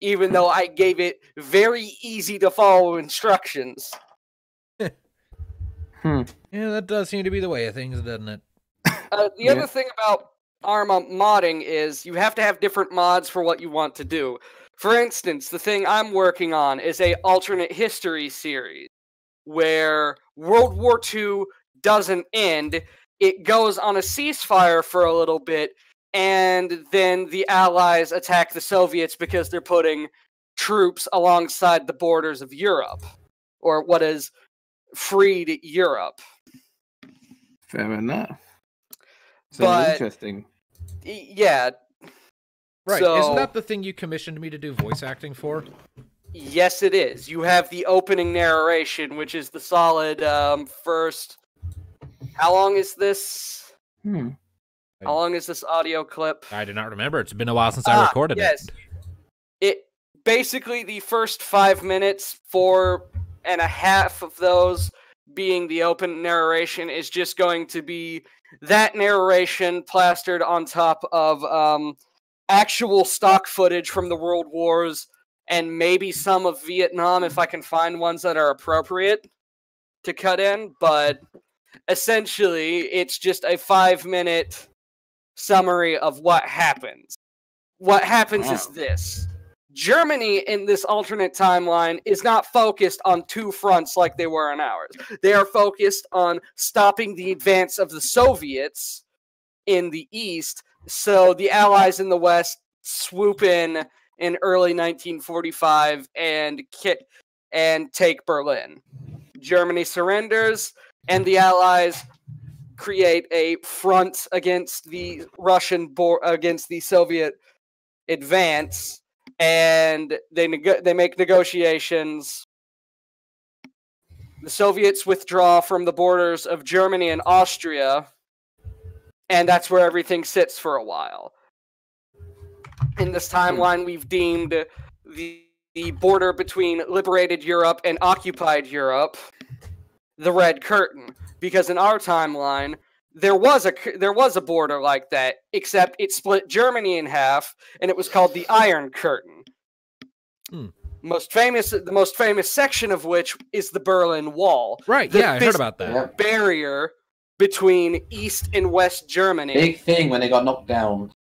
even though I gave it very easy to follow instructions. Hmm. Yeah, that does seem to be the way of things, doesn't it? Uh, the Yeah. other thing about Arma modding is you have to have different mods for what you want to do. For instance, the thing I'm working on is a alternate history series where World War II doesn't end. It goes on a ceasefire for a little bit, and then the Allies attack the Soviets because they're putting troops alongside the borders of Europe, or what is freed Europe. Fair enough. So But- interesting. Yeah, Right. So- Isn't that the thing you commissioned me to do voice acting for? Yes, it is. You have the opening narration, which is the solid um, first. How long is this? Hmm. How long is this audio clip? I do not remember. It's been a while since I Ah, recorded yes. it. It basically the first five minutes, four and a half of those being the open narration is just going to be that narration plastered on top of um, actual stock footage from the World Wars and maybe some of Vietnam if I can find ones that are appropriate to cut in. But essentially, it's just a five minute summary of what happens. What happens is this. Germany in this alternate timeline is not focused on two fronts like they were in ours. They are focused on stopping the advance of the Soviets in the east. So the Allies in the west swoop in in early 1945 and kit and take Berlin. Germany surrenders, and the Allies create a front against the Russian bor- against the Soviet advance, and they nego- they make negotiations. The Soviets withdraw from the borders of Germany and Austria, and that's where everything sits for a while. In this timeline, we've deemed the, the border between liberated Europe and occupied Europe the Red Curtain, because in our timeline, there was a there was a border like that, except it split Germany in half, and it was called the Iron Curtain. Hmm. Most famous, the most famous section of which is the Berlin Wall, Right. The yeah, I heard about that. Barrier between East and West Germany. Big thing when they got knocked down.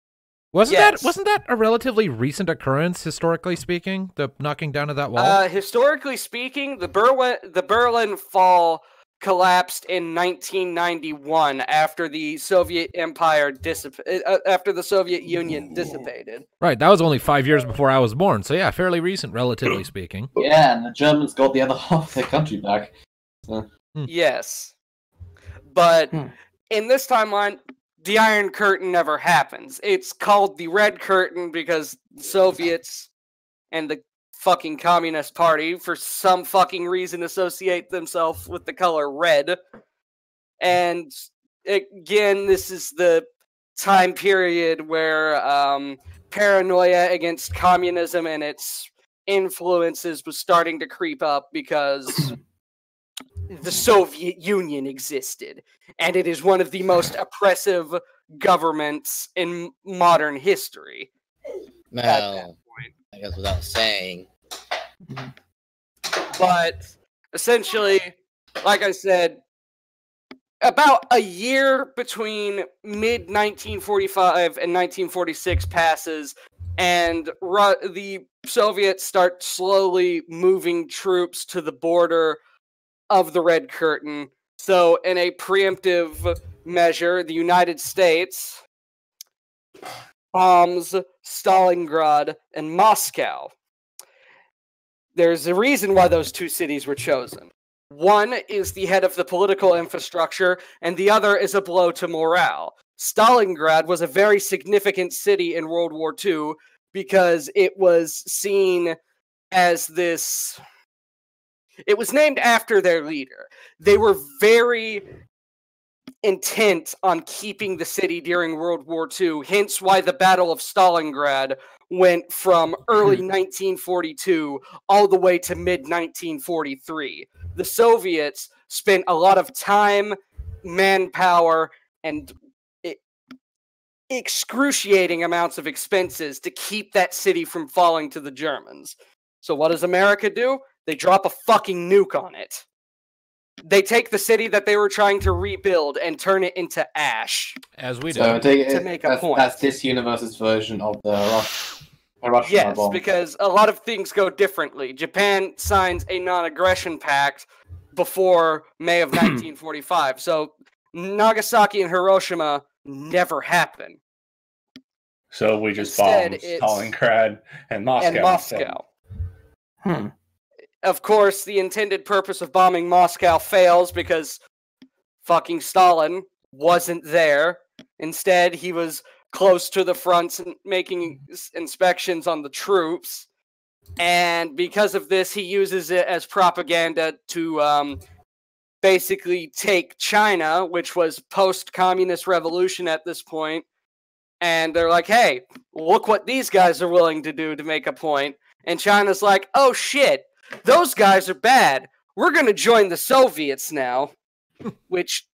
Wasn't Yes. that wasn't that a relatively recent occurrence historically speaking? The knocking down of that wall. Uh, historically speaking, the Berlin the Berlin Fall collapsed in 1991 after the Soviet Empire dissipated. Uh, after the Soviet Union dissipated. right. That was only five years before I was born. So yeah, fairly recent, relatively speaking. Yeah, and the Germans got the other half of their country back. Yes, but Hmm. in this timeline, the Iron Curtain never happens. It's called the Red Curtain because Soviets and the fucking Communist Party, for some fucking reason, associate themselves with the color red. And again, this is the time period where um, paranoia against communism and its influences was starting to creep up because the Soviet Union existed, and it is one of the most oppressive governments in modern history. Well, I guess without saying. But essentially, like I said, about a year between mid 1945 and 1946 passes, and Ru- the Soviets start slowly moving troops to the border of the Red Curtain. So, in a preemptive measure, the United States bombs Stalingrad and Moscow. There's a reason why those two cities were chosen. One is the head of the political infrastructure, and the other is a blow to morale. Stalingrad was a very significant city in World War II because it was seen as this It was named after their leader. They were very intent on keeping the city during World War II, hence why the Battle of Stalingrad went from early mm-hmm. 1942 all the way to mid 1943. The Soviets spent a lot of time, manpower, and excruciating amounts of expenses to keep that city from falling to the Germans. So, what does America do? They drop a fucking nuke on it. They take the city that they were trying to rebuild and turn it into ash. As we do. So I take To make a that's, point. that's this universe's version of the Rush, the Russian Yes, bomb. because a lot of things go differently. Japan signs a non-aggression pact before May of 1945, so Nagasaki and Hiroshima never happen. So we just Instead, bombed it's- Stalingrad and Moscow. and instead. Moscow. Hmm. Of course, the intended purpose of bombing Moscow fails because fucking Stalin wasn't there. Instead, he was close to the fronts and making inspections on the troops. And because of this, he uses it as propaganda to um, basically take China, which was post communist revolution at this point, and they're like, hey, look what these guys are willing to do to make a point. And China's like, oh shit, those guys are bad. We're going to join the Soviets now, which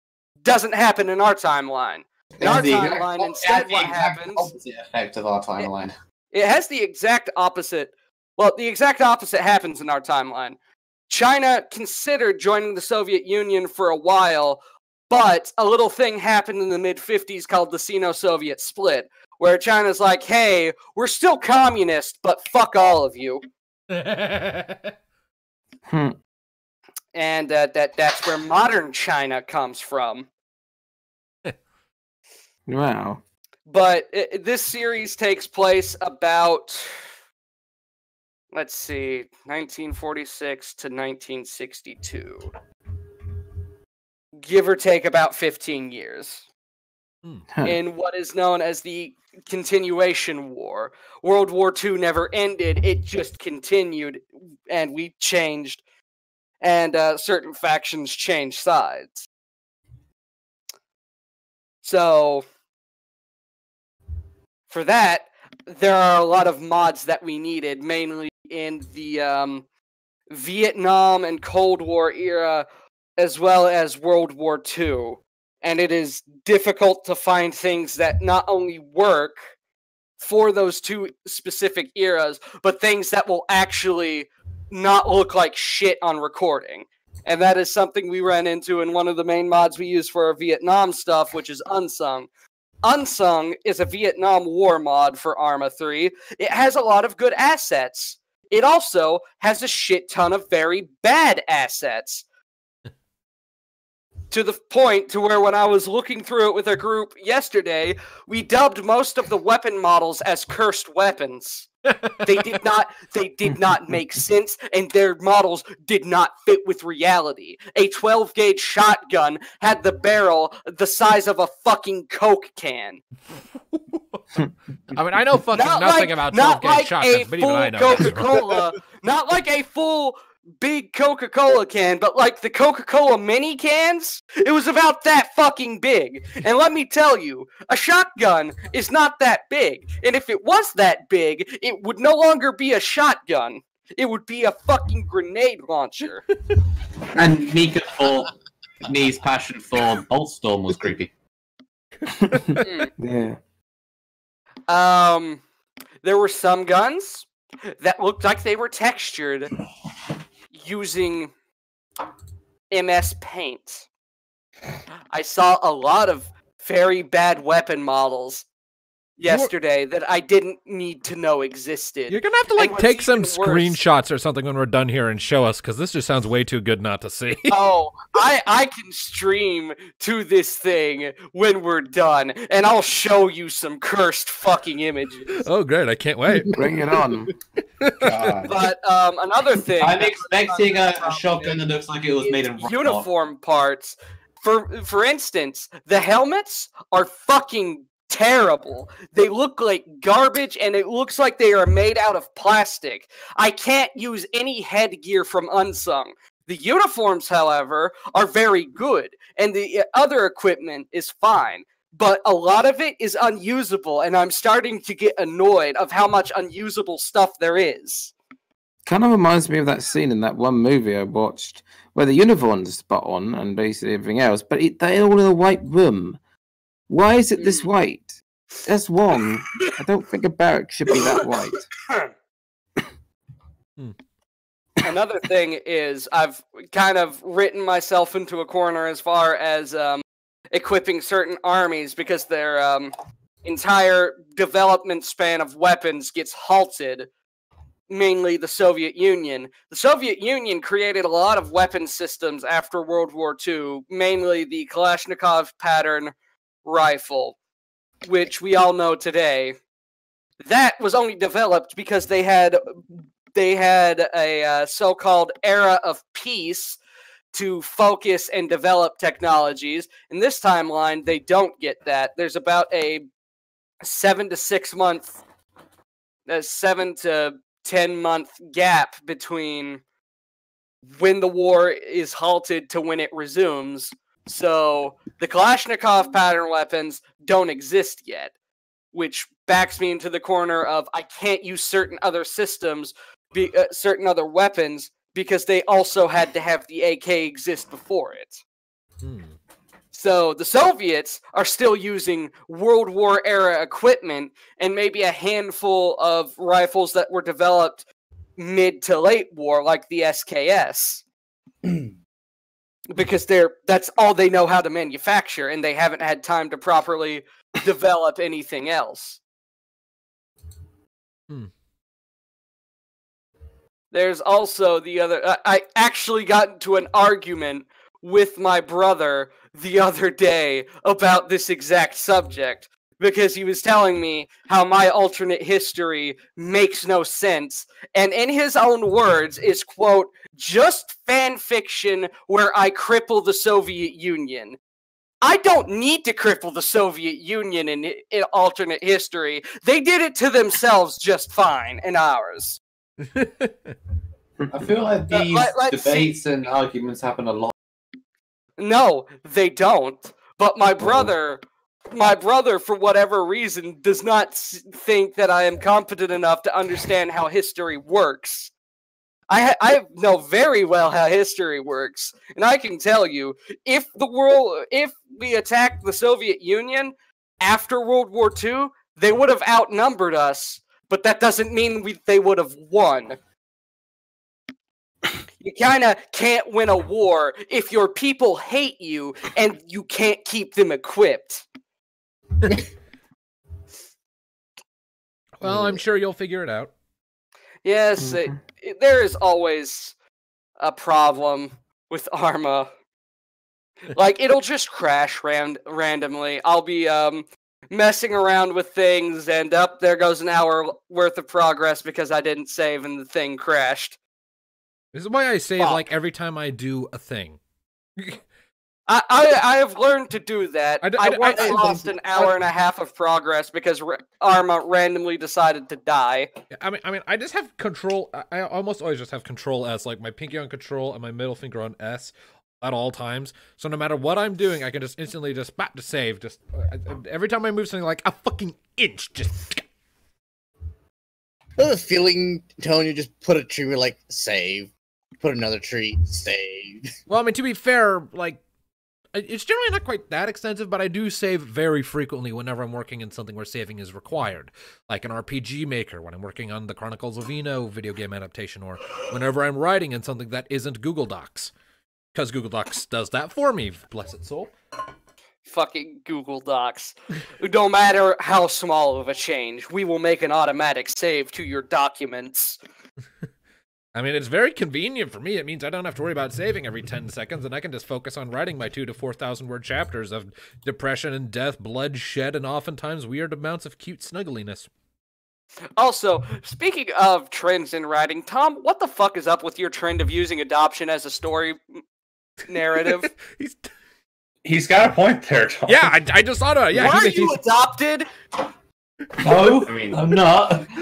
doesn't happen in our timeline. In our the timeline, it instead, what happens? Opposite effect of our timeline. It has the exact opposite. Well, the exact opposite happens in our timeline. China considered joining the Soviet Union for a while, but a little thing happened in the mid 50s called the Sino Soviet split, where China's like, hey, we're still communist, but fuck all of you. Hmm. And uh, that, that's where modern China comes from. Wow. but i i- this series takes place about let's see 1946 to 1962 give or take about 15 years Huh. in what is known as the continuation war world war ii never ended it just continued and we changed and uh, certain factions changed sides so for that, there are a lot of mods that we needed, mainly in the um, Vietnam and Cold War era, as well as World War II. And it is difficult to find things that not only work for those two specific eras, but things that will actually not look like shit on recording. And that is something we ran into in one of the main mods we use for our Vietnam stuff, which is Unsung. Unsung is a Vietnam War mod for Arma 3. It has a lot of good assets. It also has a shit ton of very bad assets. To the point to where when I was looking through it with a group yesterday, we dubbed most of the weapon models as cursed weapons. they did not they did not make sense and their models did not fit with reality. A 12 gauge shotgun had the barrel the size of a fucking coke can. I mean, I know fucking Not nothing like, about 12 gauge like shotguns, but even I know. Coca-Cola, not like a full big Coca-Cola can, but like the Coca-Cola mini cans. It was about that fucking big. And let me tell you, a shotgun is not that big. And if it was that big, it would no longer be a shotgun. It would be a fucking grenade launcher. And Mika for Me's passion for Boltstorm was creepy. Yeah. Um, there were some guns that looked like they were textured using MS Paint. I saw a lot of very bad weapon models yesterday that I didn't need to know existed. You're gonna have to like take some worse- screenshots or something when we're done here and show us because this just sounds way too good not to see. Oh, I I can stream to this thing when we're done, and I'll show you some cursed fucking images. oh, great! I can't wait. Bring it on. God. But um, another thing, I'm that expecting a, a shotgun that looks like it was made in is rock. uniform parts. For for instance, the helmets are fucking terrible. They look like garbage, and it looks like they are made out of plastic. I can't use any headgear from Unsung The uniforms, however, are very good, and the uh, other equipment is fine. But a lot of it is unusable, and I'm starting to get annoyed of how much unusable stuff there is. Kind of reminds me of that scene in that one movie I watched where the uniforms spot on and basically everything else, but it, they're all in a white room. Why is it this Hmm. white? That's wrong. I don't think a barrack should be that white. Another thing is I've kind of written myself into a corner as far as um, equipping certain armies because their um, entire development span of weapons gets halted. Mainly the Soviet Union. The Soviet Union created a lot of weapon systems after World War II, mainly the Kalashnikov pattern rifle, which we all know today. That was only developed because they had they had a uh, so-called era of peace to focus and develop technologies. In this timeline, they don't get that. There's about a seven to six month, a seven to ten month gap between when the war is halted to when it resumes. So the Kalashnikov pattern weapons don't exist yet, which backs me into the corner of I can't use certain other systems be, uh, certain other weapons because they also had to have the AK exist before it. Hmm. So the Soviets are still using World War era equipment and maybe a handful of rifles that were developed mid to late war, like the SKS. because they're that's all they know how to manufacture and they haven't had time to properly develop anything else. Hmm. There's also the other. I, I actually got into an argument with my brother the other day about this exact subject because he was telling me how my alternate history makes no sense and in his own words is quote just fan fiction where i cripple the soviet union i don't need to cripple the soviet union in, in alternate history they did it to themselves just fine in ours I feel like these let- let's see. debates and arguments happen a lot. No, they don't. But my oh. brother, my brother, for whatever reason, does not think that I am competent enough to understand how history works. I I know very well how history works, and I can tell you, if the world, if we attacked the Soviet Union after World War II, they would have outnumbered us. But that doesn't mean we, they would have won. You kind of can't win a war if your people hate you and you can't keep them equipped. well, I'm sure you'll figure it out. Yes, it, it- there is always a problem with Arma. Like it'll just crash ran- randomly. I'll be um messing around with things and up there goes an hour worth of progress because I didn't save and the thing crashed. This is why I save Fuck. like every time I do a thing. I, I, I have learned to do that. I I, d- I d- I- once I- lost an hour and a half of progress because R- Arma randomly decided to die. I mean, I mean, I just have control. I, I almost always just have control S, like my pinky on control and my middle finger on S at all times. So no matter what I'm doing, I can just instantly just bat to save. Just uh, uh, every time I move something like a fucking inch, just I have a feeling, Tony, you just put a tree, we're like, save. Put another tree, save. Well, I mean, to be fair, like it- it's generally not quite that extensive, but I do save very frequently whenever I'm working in something where saving is required, like an RPG maker when I'm working on the Chronicles of Eno video game adaptation, or whenever I'm writing in something that isn't Google Docs, because Google Docs does that for me. Bless its soul. Fucking Google Docs. no matter how small of a change, we will make an automatic save to your documents. I mean, it's very convenient for me. It means I don't have to worry about saving every 10 seconds, and I can just focus on writing my two to 4,000 word chapters of depression and death, bloodshed, and oftentimes weird amounts of cute snuggliness. Also, speaking of trends in writing, Tom, what the fuck is up with your trend of using adoption as a story narrative? He's, He's got a point there, Tom. yeah, I, I just thought of it. Yeah, Why are you he's, adopted? No, I mean- I'm not.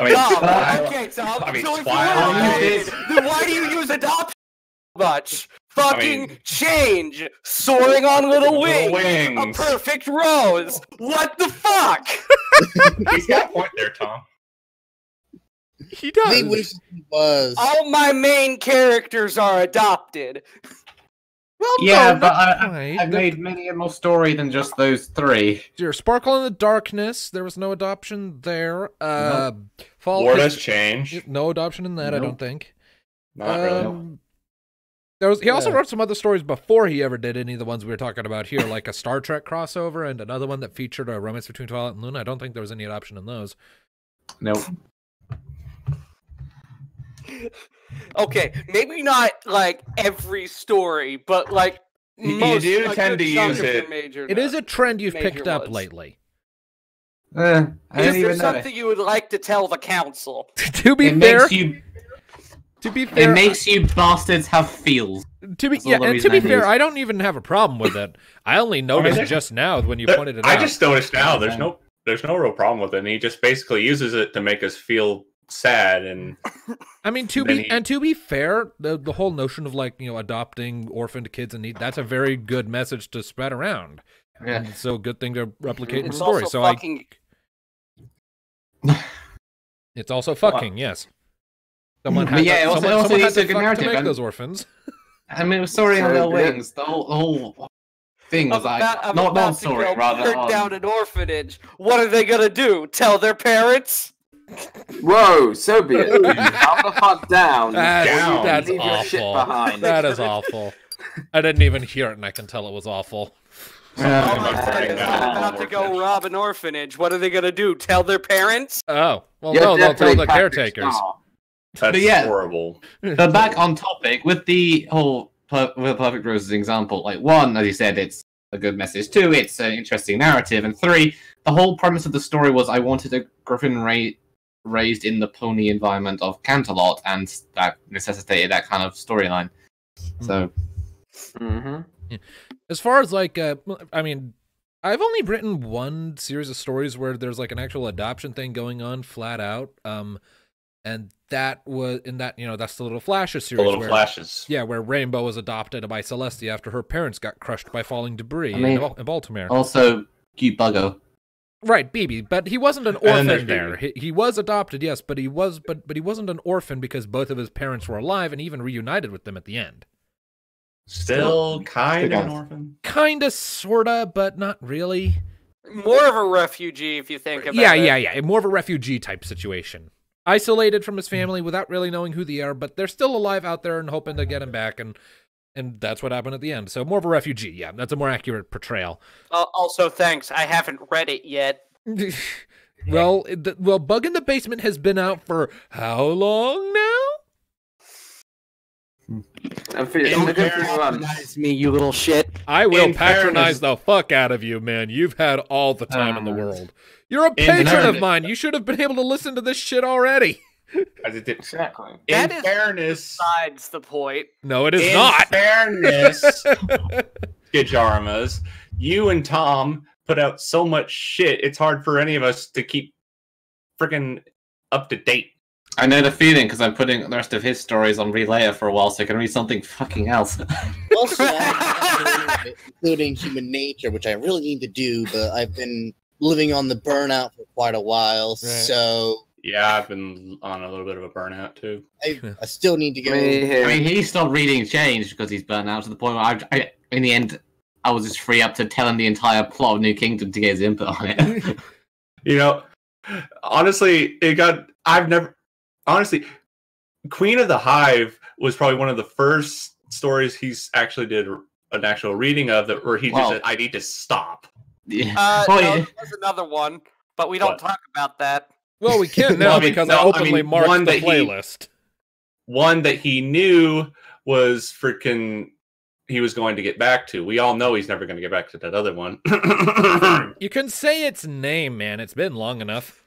I mean, Tom, Twilight- okay, Tom. I mean, so if you Twilight are is- then why do you use adoption? much. Fucking mean- change. Soaring on little Little wings. wings. A perfect rose. What the fuck? He's got a point there, Tom. He They does. wish he was. All my main characters are adopted. Well, Yeah, no, but not I, I, quite. I've The- made many a more story than just those three. Your Sparkle in the Darkness. There was no adoption there. Uh, Fall. Lord has changed. No adoption in that, I don't think. Not really. Um, There was. He also Yeah. wrote some other stories before he ever did any of the ones we were talking about here, like a Star Trek crossover and another one that featured a romance between Twilight and Luna. I don't think there was any adoption in those. Nope. Okay, maybe not like every story, but like You- you most, do tend to use it. Major It is a trend you've Major picked up lately. Uh, I Is there even know. something you would like to tell the council? to be It fair, makes you. to be fair, It makes you bastards have feels. to be that's yeah, and to be I fair, used- I don't even have a problem with it. I only noticed there- just now when you There- pointed it I out. I just noticed now. There's no, there's no real problem with it. And he just basically uses it to make us feel sad and I mean, to be he- and to be fair, the the whole notion of like you know adopting orphaned kids in need that's a very good message to spread around. Yeah. And so good thing to replicate in It's stories. also So I, it's also fucking yes. Someone But had yeah, to, it also- someone, also someone had needs to a good fuck to narrative, make and- those orphans. I mean, sorry on So, Little yeah. Wings. The whole, the whole thing was I'm like about, I'm not about not to go rather. burn on- down an orphanage. What are they gonna do? Tell their parents? Whoa, so be it. Calm the fuck down. That's, down. that's Leave your shit awful. behind. That is awful. I didn't even hear it, and I can tell it was awful. All Yeah. my about friends burning are down an about to go rob an orphanage. What are they gonna do? Tell their parents? Oh well, You're no, they'll tell the caretakers. Star. that's yeah. horrible. But back on topic with the whole per- with Perfect Roses example, like one, as you said, it's a good message. Two, it's an interesting narrative, and three, the whole premise of the story was I wanted a Griffin ra- raised in the pony environment of Canterlot, and that necessitated that kind of storyline. So Mhm. As far as like, uh, I mean, I've only written one series of stories where there's like an actual adoption thing going on flat out. Um, and that was in that you know that's the Little Flashes The series. little where, flashes. Yeah, where Rainbow was adopted by Celestia after her parents got crushed by falling debris I in mean- Bal- in Baltimore. also, cute buggo. Right, BB, but he wasn't an orphan there. He, he was adopted, yes, but he was but but he wasn't an orphan because both of his parents were alive and even reunited with them at the end. Still kind of an orphan. Kinda, sorta, but not really. More of a refugee, if you think about Yeah, it. Yeah, yeah, yeah. More of a refugee type situation. Isolated from his family without really knowing who they are, but they're still alive out there and hoping to get him back and and that's what happened at the end. So more of a refugee, yeah. That's a more accurate portrayal. Uh, also, thanks. I haven't read it yet. well, the, well, Bug in the Basement has been out for how long now? I'm feeling In I'm looking for fairness- months. me, you little shit. I will In patronize fairness- the fuck out of you, man. You've had all the time in the Uh, world. You're a patron of mine. You should have been able to listen to this shit already. As it did. Exactly. In That is- fairness, Besides the point. No, it is in not. fairness, Skijaramaz, you and Tom put out so much shit. It's hard for any of us to keep freaking up to date. I know the feeling because I'm putting the rest of his stories on Relayer for a while, so I can read something fucking else. Also, I- including human nature, which I really need to do, but I've been living on the burnout for quite a while, so Yeah, I've been on a little bit of a burnout too. I, I still need to go. Me I mean, he stopped reading Change because he's burnt out to the point where I, I, in the end, I was just free up to tell him the entire plot of New Kingdom to get his input on it. You know, honestly, it got. I've never. Honestly, Queen of the Hive was probably one of the first stories he's actually did an actual reading of that where he just Wow. said, "I need to stop." yeah. Uh, Well, no, yeah. there's another one, but we don't What? talk about that. Well, we can now Well, I mean, because no, I I openly mean, marked one the that he- playlist. One that he knew was freaking. He was going to get back to. We all know he's never going to get back to that other one. You can say its name, man. It's been long enough.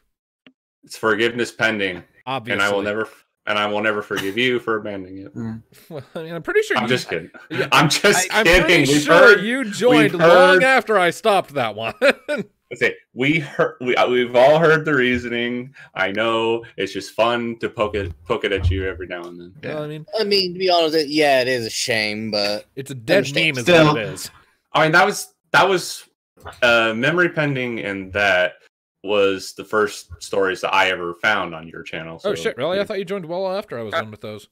it's forgiveness pending, Obviously, and I will never. And I will never forgive you for abandoning it. Mm. Well, I mean, I'm pretty sure. I'm you, just kidding. Yeah, I'm just I'm kidding. pretty We've sure heard- you joined long heard- after I stopped that one. I say we heard we uh, we've all heard the reasoning. I know it's just fun to poke it poke it at you every now and then. You know what I mean? I mean, to be honest, yeah, it is a shame, but It's a dead Understand. meme, is Still- what it is. I mean that was that was uh memory pending and that was the first stories that I ever found on your channel. Oh shit! Really? I thought you joined well after I was done with those.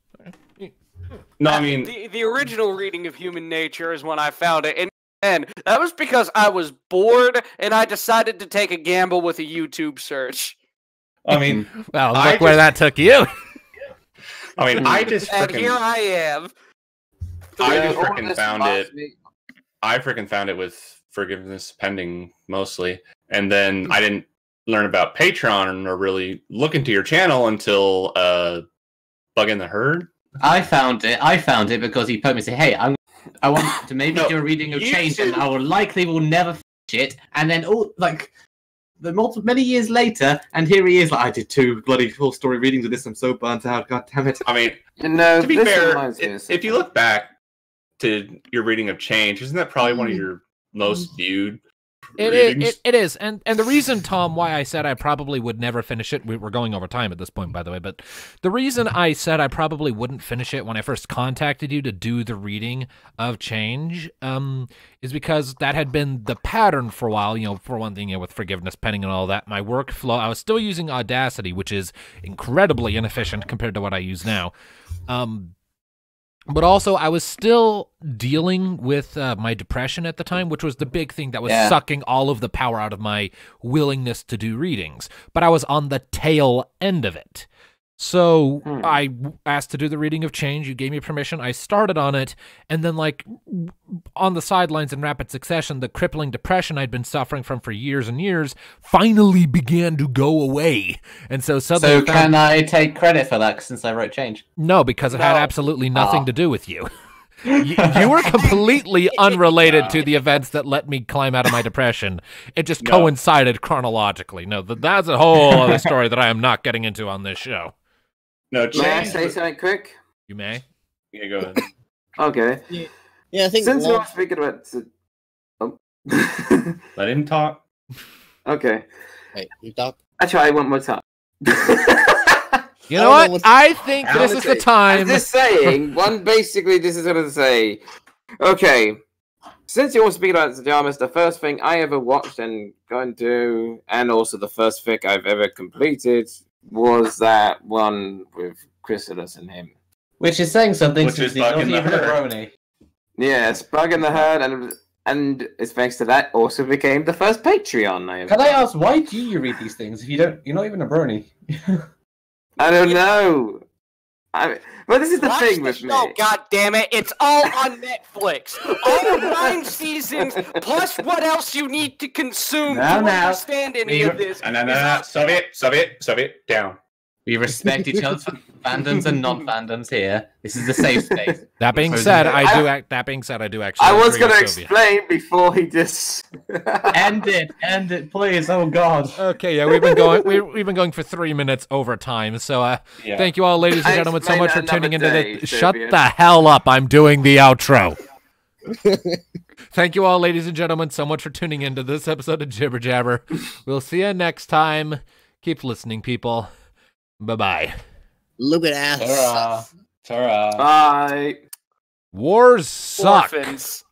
No, I mean the, the original reading of Human Nature is when I found it, and and that was because I was bored and I decided to take a gamble with a YouTube search. I mean Well, I look where that took you. I mean I just And here I am. I just all freaking found it me- I freaking found it with forgiveness pending mostly, and then I didn't learn about Patreon or really look into your channel until uh, Bug in the Herd. I found it. I found it because he put me say, "Hey, I'm, I want to maybe No, do a reading of you change, and I will likely will never finish it." And then, all like the multiple many years later, and here he is. Like, I did two bloody full story readings of this. I'm so burnt out. God damn it. I mean, You know, to be fair, reminds me i- of if you look back to your reading of Change, isn't that probably one of Mm. your most viewed It it, it is, and and the reason, Tom, why I said I probably would never finish it. We, we're going over time at this point, by the way, but the reason I said I probably wouldn't finish it when I first contacted you to do the reading of Change, um, is because that had been the pattern for a while. You know, for one thing, you know, with forgiveness pending and all that, my workflow. I was still using Audacity, which is incredibly inefficient compared to what I use now. Um, but also I was still dealing with uh, my depression at the time, which was the big thing that was Yeah. sucking all of the power out of my willingness to do readings. But I was on the tail end of it. So Hmm. I asked to do the reading of change. You gave me permission. I started on it, and then like on the sidelines in rapid succession, the crippling depression I'd been suffering from for years and years finally began to go away. And so suddenly, So can I take credit for that since I wrote change? no, because it had absolutely nothing Ah. to do with you. you. You were completely unrelated to the events that let me climb out of my depression. It just No. coincided chronologically. No, th- that's a whole other story that I am not getting into on this show. No May I Change. say something quick? You may. Yeah, go ahead. Okay. yeah, I think Since long- we're speaking about. Oh. Let him talk. okay. Wait, you talk. I try one more time. You know don't know what? what's- I think this is Honestly, the time. I'm just saying, one basically, this is what I say. Okay, since you're speaking about Skijaramaz, the first thing I ever watched and going to, do, and also the first fic I've ever completed, was that one with Chrysalis and him. Which is saying something Which since is he's not Bug in the a Herd. brony. Yes, Bug in the Herd, and and it's thanks to that also became the first Patreon I ever. Can I ask why do you read these things if you don't? You're not even a brony. I don't know. I, well, this is the Watch thing the with show, me. God damn it! It's all on Netflix. All nine seasons, plus what else you need to consume Now, to now. understand any We- of this. No, no, no, is no. on- Soviet, Soviet, Soviet, down. We respect each other's fandoms and non-fandoms here. This is a safe space. that being Closing said. I I- do. Act, that being said, I do actually. I was going to with Sylvia. explain before he just. end it, end it, please. Oh God. Okay, yeah, we've been going. we we've been going for three minutes over time. So, uh, Yeah. thank you all, ladies and gentlemen, so much for tuning into day, the. Shut the hell up! I'm doing the outro. Thank you all, ladies and gentlemen, so much for tuning into this episode of Jibber Jabber. We'll see you next time. Keep listening, people. Bye bye. Look at ass. Ta-ra. Ta-ra. Bye. Wars suck. Orphans.